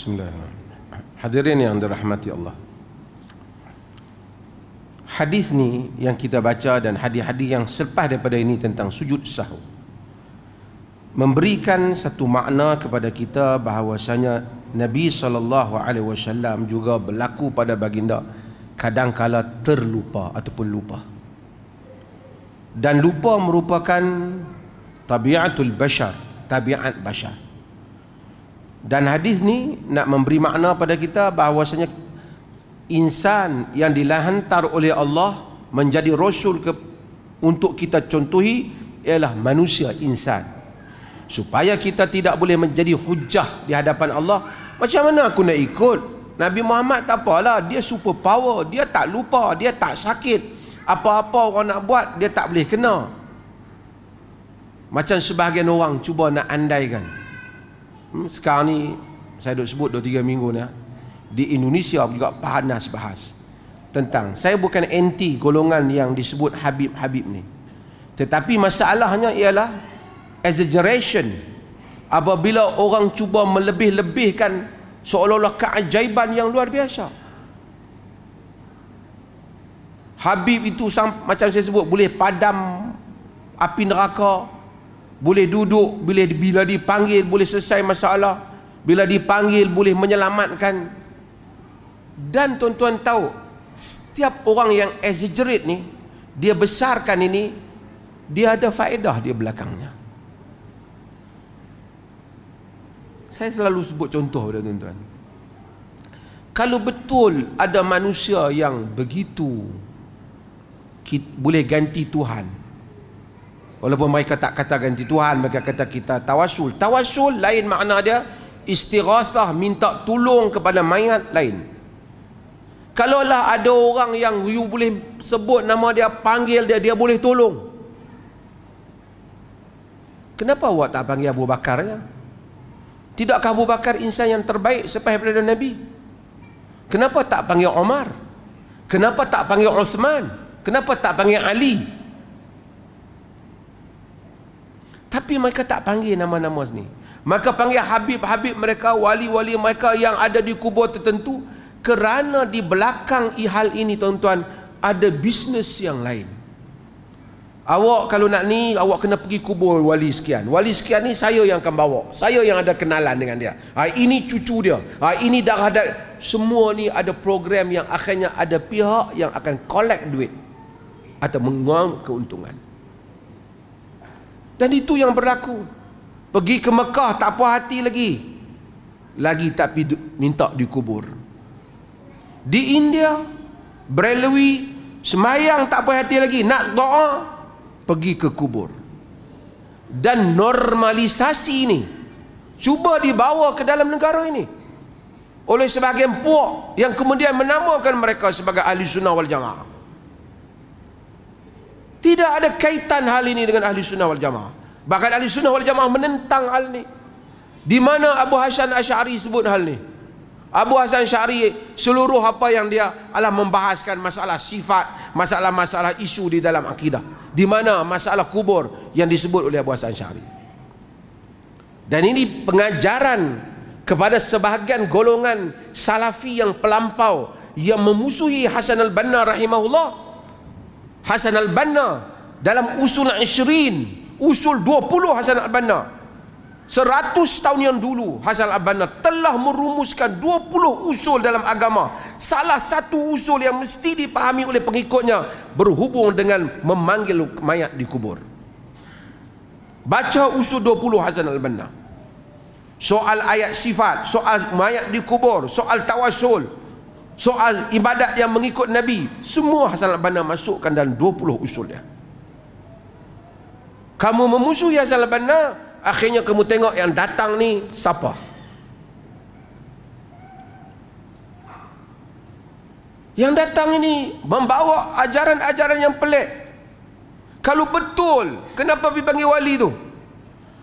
S1: Bismillahirrahmanirrahim. Hadirin yang dirahmati Allah. Hadis ni yang kita baca dan hadis-hadis yang selepas daripada ini tentang sujud sahwi memberikan satu makna kepada kita bahawasanya Nabi sallallahu alaihi wasallam juga berlaku pada baginda kadang-kala terlupa ataupun lupa. Dan lupa merupakan tabiatul bashar, tabiat bashar. Dan hadis ni nak memberi makna pada kita bahawasanya insan yang dilantar oleh Allah menjadi rasul ke, untuk kita contohi ialah manusia insan. Supaya kita tidak boleh menjadi hujah di hadapan Allah macam mana aku nak ikut? Nabi Muhammad tak apalah dia super power dia tak lupa dia tak sakit. Apa-apa orang nak buat dia tak boleh kena. Macam sebahagian orang cuba nak andaikan sekarang ni saya duk sebut 2-3 minggu ni di Indonesia juga panas bahas tentang saya bukan anti golongan yang disebut Habib-Habib ni. Tetapi masalahnya ialah exaggeration. Apabila orang cuba melebih-lebihkan seolah-olah keajaiban yang luar biasa. Habib itu macam saya sebut boleh padam api neraka boleh duduk bila bila dipanggil boleh selesai masalah. Bila dipanggil boleh menyelamatkan. Dan tuan-tuan tahu setiap orang yang exaggerate ni dia besarkan ini dia ada faedah di belakangnya. Saya selalu sebut contoh pada tuan-tuan. Kalau betul ada manusia yang begitu boleh ganti Tuhan walaupun mereka tak kata ganti Tuhan mereka kata kita tawasul tawasul lain makna dia istighathah minta tolong kepada mayat lain Kalaulah ada orang yang you boleh sebut nama dia, panggil dia, dia boleh tolong. Kenapa awak tak panggil Abu Bakar ya? Tidakkah Abu Bakar insan yang terbaik selepas daripada Nabi? Kenapa tak panggil Omar? Kenapa tak panggil Osman? Kenapa tak panggil Ali? Tapi mereka tak panggil nama-nama ni. Maka panggil Habib-Habib mereka, wali-wali mereka yang ada di kubur tertentu. Kerana di belakang hal ini tuan-tuan ada bisnes yang lain. Awak kalau nak ni awak kena pergi kubur wali sekian. Wali sekian ni saya yang akan bawa. Saya yang ada kenalan dengan dia. Ha, ini cucu dia. Ha, ini darah ada. Semua ni ada program yang akhirnya ada pihak yang akan collect duit atau menguang keuntungan dan itu yang berlaku. Pergi ke Mekah tak puas hati lagi. Lagi tak minta dikubur. Di India Brelwi semayang tak puas hati lagi. Nak doa pergi ke kubur. Dan normalisasi ini cuba dibawa ke dalam negara ini. Oleh sebahagian puak yang kemudian menamakan mereka sebagai ahli sunnah wal jamaah tidak ada kaitan hal ini dengan ahli sunnah wal jamaah bahkan ahli sunnah wal jamaah menentang hal ini di mana Abu Hasan Ash'ari sebut hal ini Abu Hasan Syari seluruh apa yang dia adalah membahaskan masalah sifat, masalah-masalah isu di dalam akidah. Di mana masalah kubur yang disebut oleh Abu Hasan Syari. Dan ini pengajaran kepada sebahagian golongan salafi yang pelampau yang memusuhi Hasan al-Banna rahimahullah. Hasan al-Banna dalam usul 20, usul 20 Hasan al-Banna. Seratus tahun yang dulu Hasan al-Banna telah merumuskan 20 usul dalam agama. Salah satu usul yang mesti dipahami oleh pengikutnya Berhubung dengan memanggil mayat di kubur. Baca usul 20 Hasan al-Banna. Soal ayat sifat Soal mayat di kubur Soal tawasul Soal ibadat yang mengikut Nabi Semua Hasan al-Banna masukkan dalam 20 usulnya. Kamu memusuhi Hasan al-Banna akhirnya kamu tengok yang datang ni siapa? Yang datang ini membawa ajaran-ajaran yang pelik. Kalau betul kenapa pergi panggil wali tu?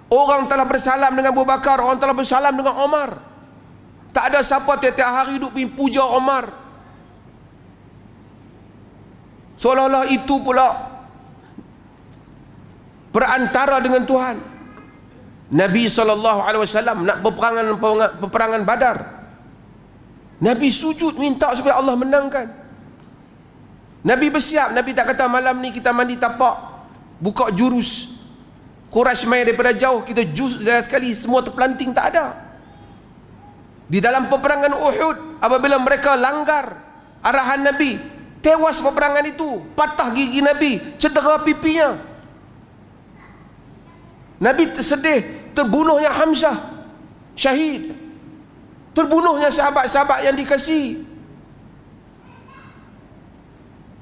S1: Orang telah bersalam dengan Abu Bakar orang telah bersalam dengan Omar tak ada siapa tiap-tiap hari duduk pergi puja Omar seolah-olah itu pula perantara dengan Tuhan Nabi SAW nak peperangan peperangan Badar Nabi sujud minta supaya Allah menangkan. Nabi bersiap, Nabi tak kata malam ni kita mandi tapak, buka jurus. Quraisy mai daripada jauh, kita jus sekali semua terpelanting tak ada. Di dalam peperangan Uhud, apabila mereka langgar arahan Nabi, tewas peperangan itu, patah gigi Nabi, cedera pipinya. Nabi sedih, terbunuhnya Hamzah, syahid. Terbunuhnya sahabat-sahabat yang dikasih.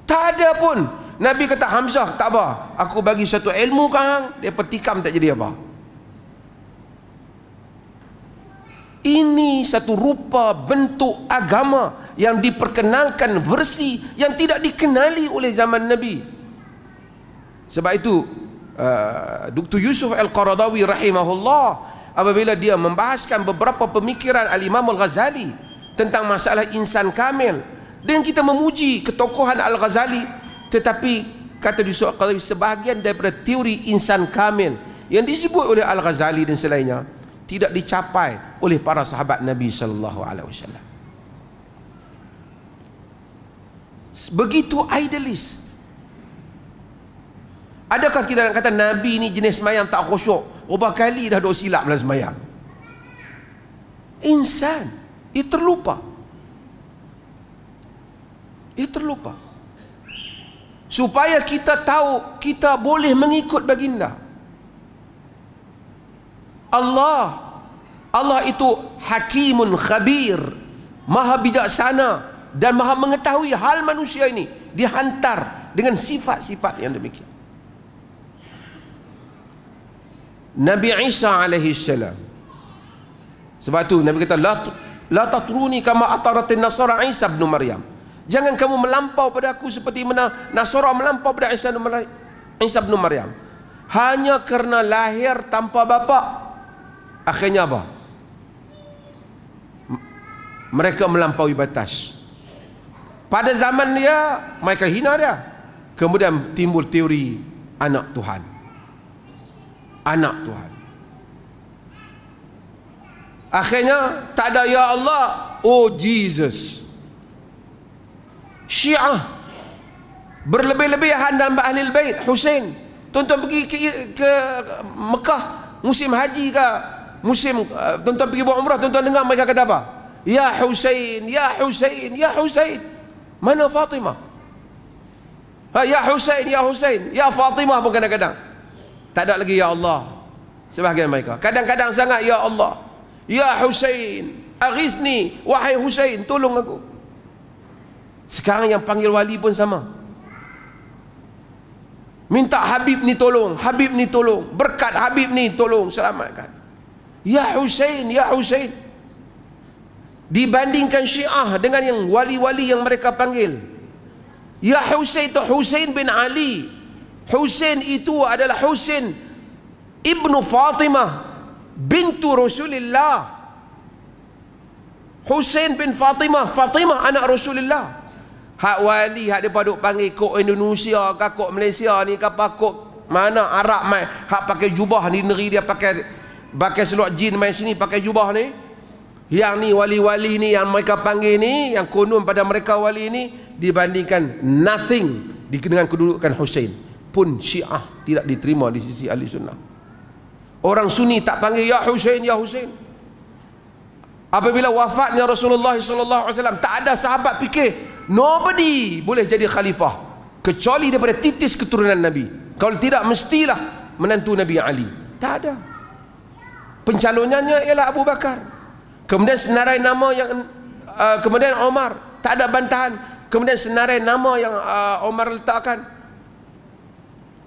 S1: Tak ada pun. Nabi kata Hamzah, tak apa. Aku bagi satu ilmu kang, dia petikam tak jadi apa. Ini satu rupa bentuk agama yang diperkenalkan versi yang tidak dikenali oleh zaman Nabi. Sebab itu uh, Dr. Yusuf Al-Qaradawi rahimahullah apabila dia membahaskan beberapa pemikiran Al-Imam Al-Ghazali tentang masalah insan kamil dengan kita memuji ketokohan Al-Ghazali tetapi kata di Al-Ghazali sebahagian daripada teori insan kamil yang disebut oleh Al-Ghazali dan selainnya tidak dicapai oleh para sahabat Nabi sallallahu alaihi wasallam. Begitu idealist. Adakah kita nak kata Nabi ni jenis semayang tak khusyuk? Berapa kali dah duk silap dalam semayang? Insan. Ia terlupa. Ia terlupa. Supaya kita tahu kita boleh mengikut baginda. Allah Allah itu hakimun khabir, maha bijaksana dan maha mengetahui hal manusia ini dihantar dengan sifat-sifat yang demikian. Nabi Isa alaihi salam. Sebab tu Nabi kata la la tatruni kama ataratin nasara Isa bin Maryam. Jangan kamu melampau pada aku seperti mana Nasara melampau pada Isa bin Maryam. Isa bin Maryam. Hanya kerana lahir tanpa bapa. Akhirnya apa? Mereka melampaui batas. Pada zaman dia, mereka hina dia. Kemudian timbul teori anak Tuhan. Anak Tuhan. Akhirnya tak ada ya Allah, oh Jesus. Syiah berlebih-lebihan dalam ahli bait Husain tuan-tuan pergi ke, ke Mekah musim haji ke musim uh, tuan-tuan pergi buat umrah tuan-tuan dengar mereka kata apa ya Husain ya Husain ya Husain. Mana Fatimah? Ha, ya Husain ya Husain. Ya Fatimah pun kadang-kadang. Tak ada lagi ya Allah. Sebahagian mereka. Kadang-kadang sangat ya Allah. Ya Husain aghisni wahai Husain tolong aku. Sekarang yang panggil wali pun sama. Minta Habib ni tolong, Habib ni tolong, berkat Habib ni tolong selamatkan. Ya Husain, ya Husain. Dibandingkan Syiah dengan yang wali-wali yang mereka panggil. Ya Husain itu Husain bin Ali. Husain itu adalah Husain ibnu Fatimah bintu Rasulullah. Husain bin Fatimah, Fatimah anak Rasulullah. Hak wali hak depa duk panggil kok Indonesia ke kok Malaysia ni ke apa kok mana Arab mai hak pakai jubah ni negeri dia pakai pakai seluar jin mai sini pakai jubah ni yang ni wali-wali ni yang mereka panggil ni yang konon pada mereka wali ni dibandingkan nothing dengan kedudukan Hussein pun Syiah tidak diterima di sisi ahli sunnah orang sunni tak panggil ya Hussein ya Hussein apabila wafatnya Rasulullah wasallam tak ada sahabat fikir Nobody boleh jadi khalifah kecuali daripada titis keturunan Nabi. Kalau tidak mestilah menantu Nabi Ali. Tak ada. Pencalonannya ialah Abu Bakar. Kemudian senarai nama yang uh, kemudian Omar tak ada bantahan. Kemudian senarai nama yang uh, Omar letakkan.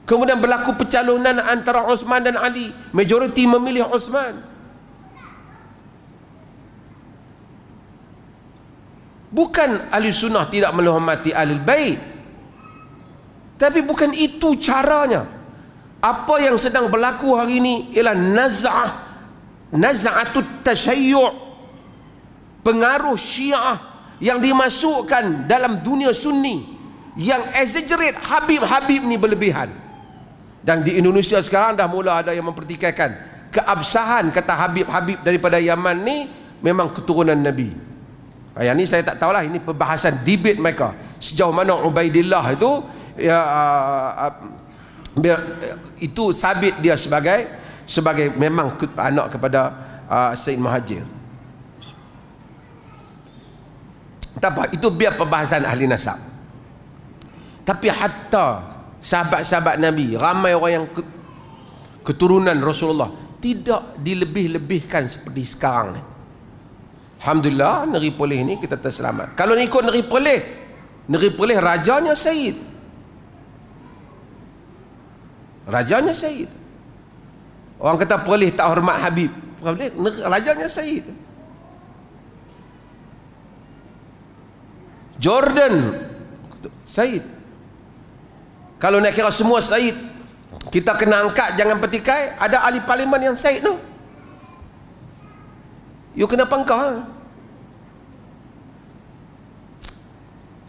S1: Kemudian berlaku pencalonan antara Osman dan Ali. Majoriti memilih Osman. Bukan ahli sunnah tidak menghormati ahli bait. Tapi bukan itu caranya. Apa yang sedang berlaku hari ini ialah naz'ah naz'atut tasyayyu' pengaruh syiah yang dimasukkan dalam dunia sunni yang exaggerate Habib-Habib ni berlebihan. Dan di Indonesia sekarang dah mula ada yang mempertikaikan keabsahan kata Habib-Habib daripada Yaman ni memang keturunan Nabi Ah, yang ni saya tak tahulah ini perbahasan debate mereka. Sejauh mana Ubaidillah itu ya uh, uh, itu sabit dia sebagai sebagai memang anak kepada uh, Said Muhajir. Tak apa, itu biar perbahasan ahli nasab. Tapi hatta sahabat-sahabat Nabi, ramai orang yang keturunan Rasulullah tidak dilebih-lebihkan seperti sekarang ni. Alhamdulillah negeri Perlis ni kita terselamat. Kalau ni ikut negeri Perlis, negeri Perlis rajanya Said. Rajanya Said. Orang kata Perlis tak hormat Habib. Perlis rajanya Said. Jordan Said. Kalau nak kira semua Said, kita kena angkat jangan petikai, ada ahli parlimen yang Said tu. You kena pangkal.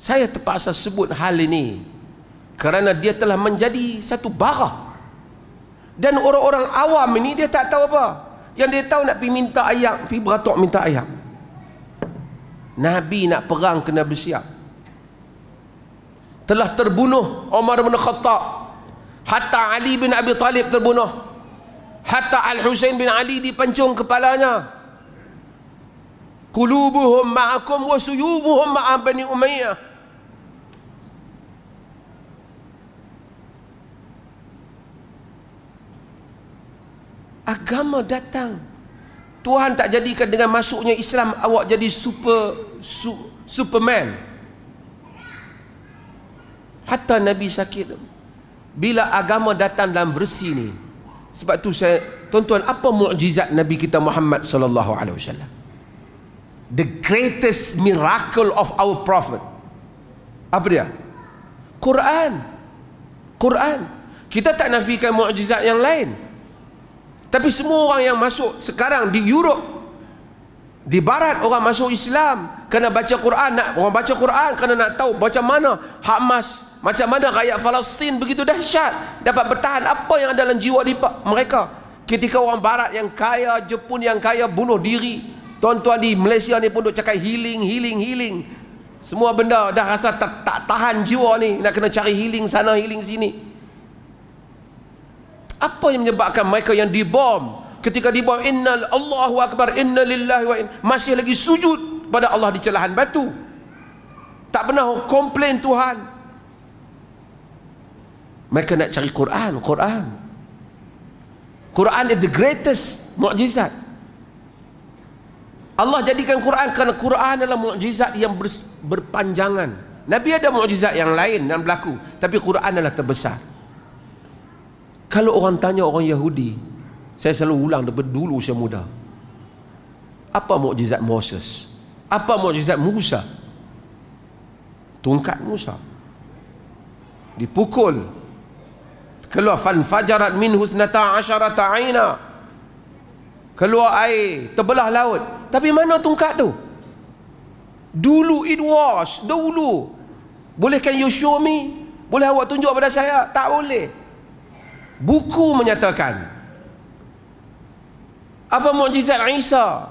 S1: Saya terpaksa sebut hal ini kerana dia telah menjadi satu bara. Dan orang-orang awam ini dia tak tahu apa. Yang dia tahu nak pergi minta ayam, pergi beratok minta ayam. Nabi nak perang kena bersiap. Telah terbunuh Umar bin Khattab. Hatta Ali bin Abi Talib terbunuh. Hatta Al-Husain bin Ali dipancung kepalanya qulubuhum ma'akum wa suyubuhum ma'a bani umayyah agama datang Tuhan tak jadikan dengan masuknya Islam awak jadi super su, superman. Hatta Nabi sakit bila agama datang dalam versi ni sebab tu saya tuan-tuan apa mukjizat Nabi kita Muhammad sallallahu alaihi wasallam? The greatest miracle of our prophet. Apa dia? Quran. Quran. Kita tak nafikan mukjizat yang lain tapi semua orang yang masuk sekarang di Europe di barat orang masuk Islam kena baca Quran nak orang baca Quran kena nak tahu macam mana Hamas macam mana rakyat Palestin begitu dahsyat dapat bertahan apa yang ada dalam jiwa di mereka ketika orang barat yang kaya Jepun yang kaya bunuh diri Tuan-tuan di Malaysia ni pun duk cakap healing, healing, healing. Semua benda dah rasa tak, tak tahan jiwa ni. Nak kena cari healing sana, healing sini. Apa yang menyebabkan mereka yang dibom? Ketika dibom, inna Allahu Akbar, inna lillahi wa inna. Masih lagi sujud pada Allah di celahan batu. Tak pernah komplain Tuhan. Mereka nak cari Quran, Quran. Quran is the greatest mukjizat. Allah jadikan Quran kerana Quran adalah mukjizat yang ber, berpanjangan. Nabi ada mukjizat yang lain dan berlaku, tapi Quran adalah terbesar. Kalau orang tanya orang Yahudi, saya selalu ulang daripada dulu saya muda. Apa mukjizat Moses? Apa mukjizat Musa? Tungkat Musa. Dipukul. Keluar fan fajarat min husnata asyarata aina keluar air terbelah laut tapi mana tungkat tu dulu it was dulu bolehkan you show me boleh awak tunjuk pada saya tak boleh buku menyatakan apa mukjizat Isa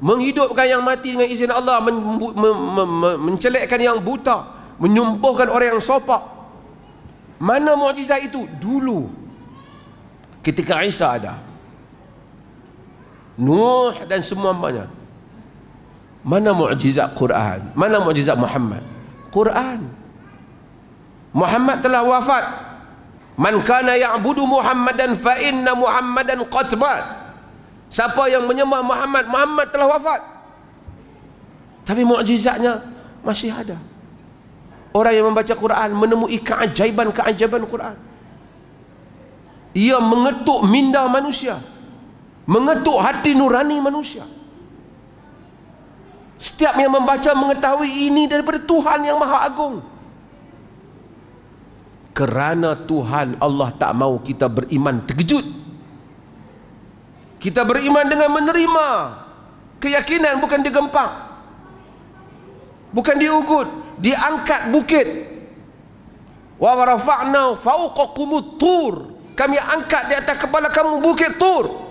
S1: menghidupkan yang mati dengan izin Allah men, men, men, men, mencelekkan yang buta menyembuhkan orang yang sopak mana mukjizat itu dulu ketika Isa ada Nuh dan semua banyak. Mana mukjizat Quran? Mana mukjizat Muhammad? Quran. Muhammad telah wafat. Man kana ya'budu Muhammadan fa inna Muhammadan qad Siapa yang menyembah Muhammad, Muhammad telah wafat. Tapi mukjizatnya masih ada. Orang yang membaca Quran menemui keajaiban-keajaiban Quran. Ia mengetuk minda manusia mengetuk hati nurani manusia setiap yang membaca mengetahui ini daripada Tuhan yang maha agung kerana Tuhan Allah tak mau kita beriman terkejut. Kita beriman dengan menerima. Keyakinan bukan digempak bukan diugut diangkat bukit. Wa rafa'na fawqakumut tur. Kami angkat di atas kepala kamu bukit tur.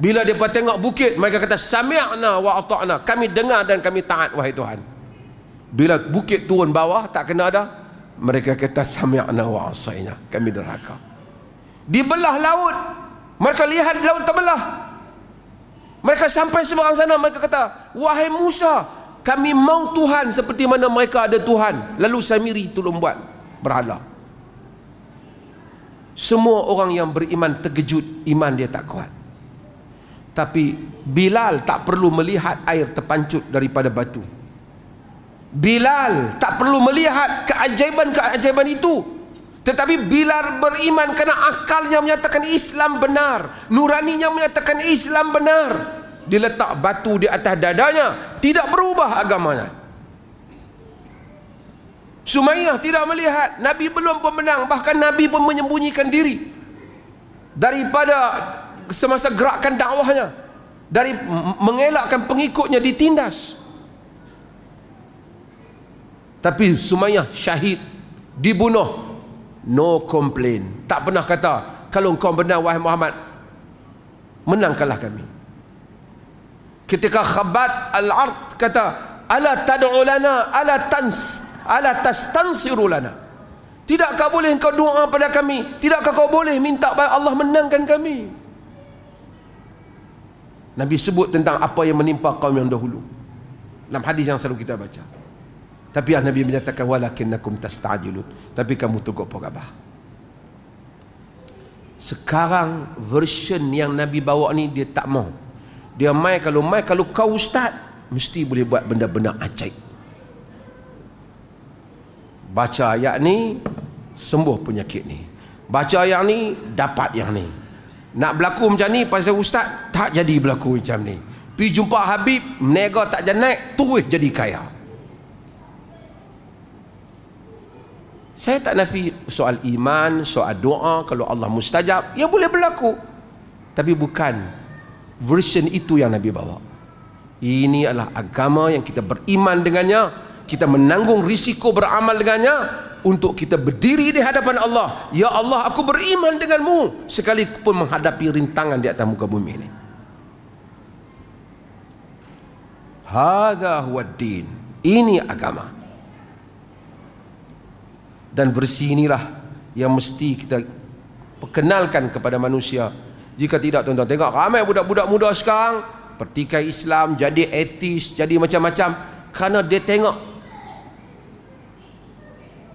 S1: Bila mereka tengok bukit, mereka kata sami'na wa ata'na. Kami dengar dan kami taat wahai Tuhan. Bila bukit turun bawah tak kena ada, mereka kata sami'na wa asaina. Kami derhaka. Di belah laut, mereka lihat laut terbelah. Mereka sampai seberang sana mereka kata, "Wahai Musa, kami mau Tuhan seperti mana mereka ada Tuhan." Lalu Samiri tolong buat berhala. Semua orang yang beriman terkejut, iman dia tak kuat. Tapi Bilal tak perlu melihat air terpancut daripada batu. Bilal tak perlu melihat keajaiban-keajaiban itu. Tetapi Bilal beriman kerana akalnya menyatakan Islam benar. Nuraninya menyatakan Islam benar. Dia letak batu di atas dadanya. Tidak berubah agamanya. Sumayyah tidak melihat. Nabi belum pemenang. Bahkan Nabi pun menyembunyikan diri. Daripada semasa gerakan dakwahnya. Dari mengelakkan pengikutnya ditindas. Tapi Sumayyah syahid. Dibunuh. No complain tak pernah kata kalau engkau benar wahai Muhammad menangkanlah kami. Ketika khabat al-ard kata ala tad'u lana ala tans ala tastansiru lana. Tidakkah boleh engkau doa pada kami? Tidakkah kau boleh minta Allah menangkan kami? Nabi sebut tentang apa yang menimpa kaum yang dahulu. Dalam hadis yang selalu kita baca tapi Nabi menyatakan walakinnakum tasta'jilun. Tapi kamu tunggu apa Sekarang version yang Nabi bawa ni dia tak mau. Dia mai kalau mai kalau kau ustaz mesti boleh buat benda-benda ajaib. Baca ayat ni sembuh penyakit ni. Baca ayat ni dapat yang ni. Nak berlaku macam ni pasal ustaz tak jadi berlaku macam ni. Pi jumpa Habib, nega tak jadi naik, terus jadi kaya. Saya tak nafi soal iman, soal doa, kalau Allah mustajab, ya boleh berlaku. Tapi bukan version itu yang Nabi bawa. Ini adalah agama yang kita beriman dengannya, kita menanggung risiko beramal dengannya untuk kita berdiri di hadapan Allah. Ya Allah, aku beriman denganmu sekalipun menghadapi rintangan di atas muka bumi ini. Hadha huwa din. Ini agama dan versi inilah yang mesti kita perkenalkan kepada manusia. Jika tidak tuan-tuan tengok ramai budak-budak muda sekarang pertikai Islam jadi etis jadi macam-macam. Kerana dia tengok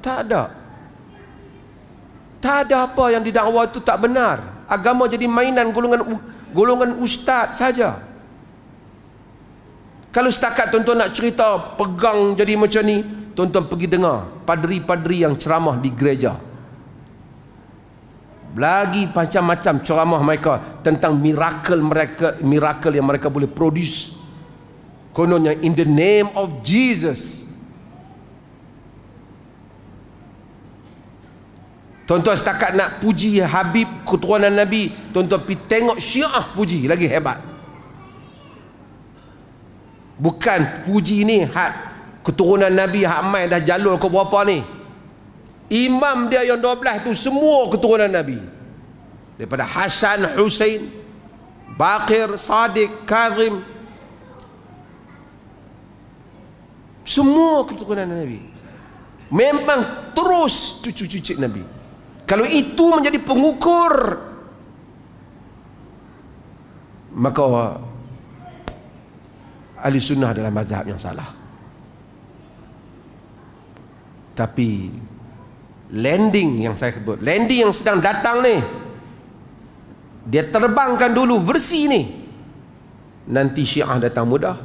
S1: tak ada. Tak ada apa yang didakwa itu tak benar. Agama jadi mainan golongan golongan ustaz saja. Kalau setakat tuan-tuan nak cerita pegang jadi macam ni Tuan-tuan pergi dengar padri-padri yang ceramah di gereja. Lagi macam-macam ceramah mereka tentang miracle mereka miracle yang mereka boleh produce. Kononnya in the name of Jesus. Tuan-tuan setakat nak puji Habib keturunan Nabi, tuan-tuan pergi tengok Syiah puji lagi hebat. Bukan puji ni had keturunan Nabi Hamai dah jalur ke berapa ni? Imam dia yang 12 tu semua keturunan Nabi. Daripada Hasan, Hussein Bakir, Sadiq, Kazim. Semua keturunan Nabi. Memang terus cucu-cucu Nabi. Kalau itu menjadi pengukur maka ahli sunnah adalah mazhab yang salah tapi landing yang saya sebut landing yang sedang datang ni dia terbangkan dulu versi ni. Nanti syiah datang mudah.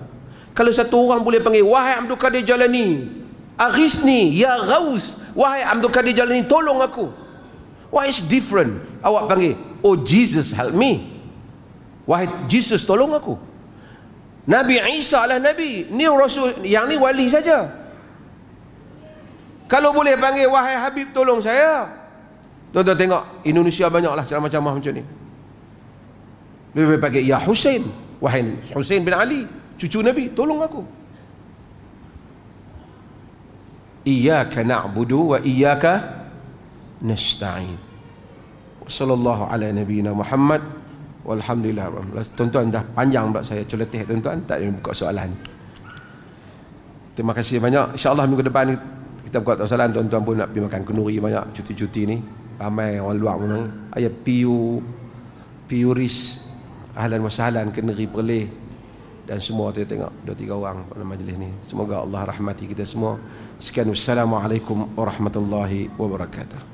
S1: Kalau satu orang boleh panggil wahai Abdul Qadir Jalani aghisni ya ghaus wahai Abdul Qadir Jalani tolong aku. Why is different. Awak panggil oh Jesus help me. Wahai Jesus tolong aku. Nabi Isa lah Nabi. Ni Rasul yang ni wali saja kalau boleh panggil wahai Habib tolong saya. Tuan-tuan tengok Indonesia banyaklah ceramah-ceramah macam ni. Lebih baik panggil ya Hussein, wahai Hussein bin Ali, cucu Nabi, tolong aku. Iyyaka na'budu wa iyyaka nasta'in. Sallallahu ala nabiyyina Muhammad Alhamdulillah. Tuan-tuan dah panjang pula saya celetih tuan-tuan tak ada buka soalan. Terima kasih banyak. InsyaAllah minggu depan kita buka soalan tuan-tuan pun nak pergi makan kenduri banyak cuti-cuti ni. Ramai orang luar memang. Ayat piu, piuris, ahlan wasahlan kenduri perleh dan semua kita tengok dua tiga orang pada majlis ni. Semoga Allah rahmati kita semua. Sekian wassalamualaikum warahmatullahi wabarakatuh.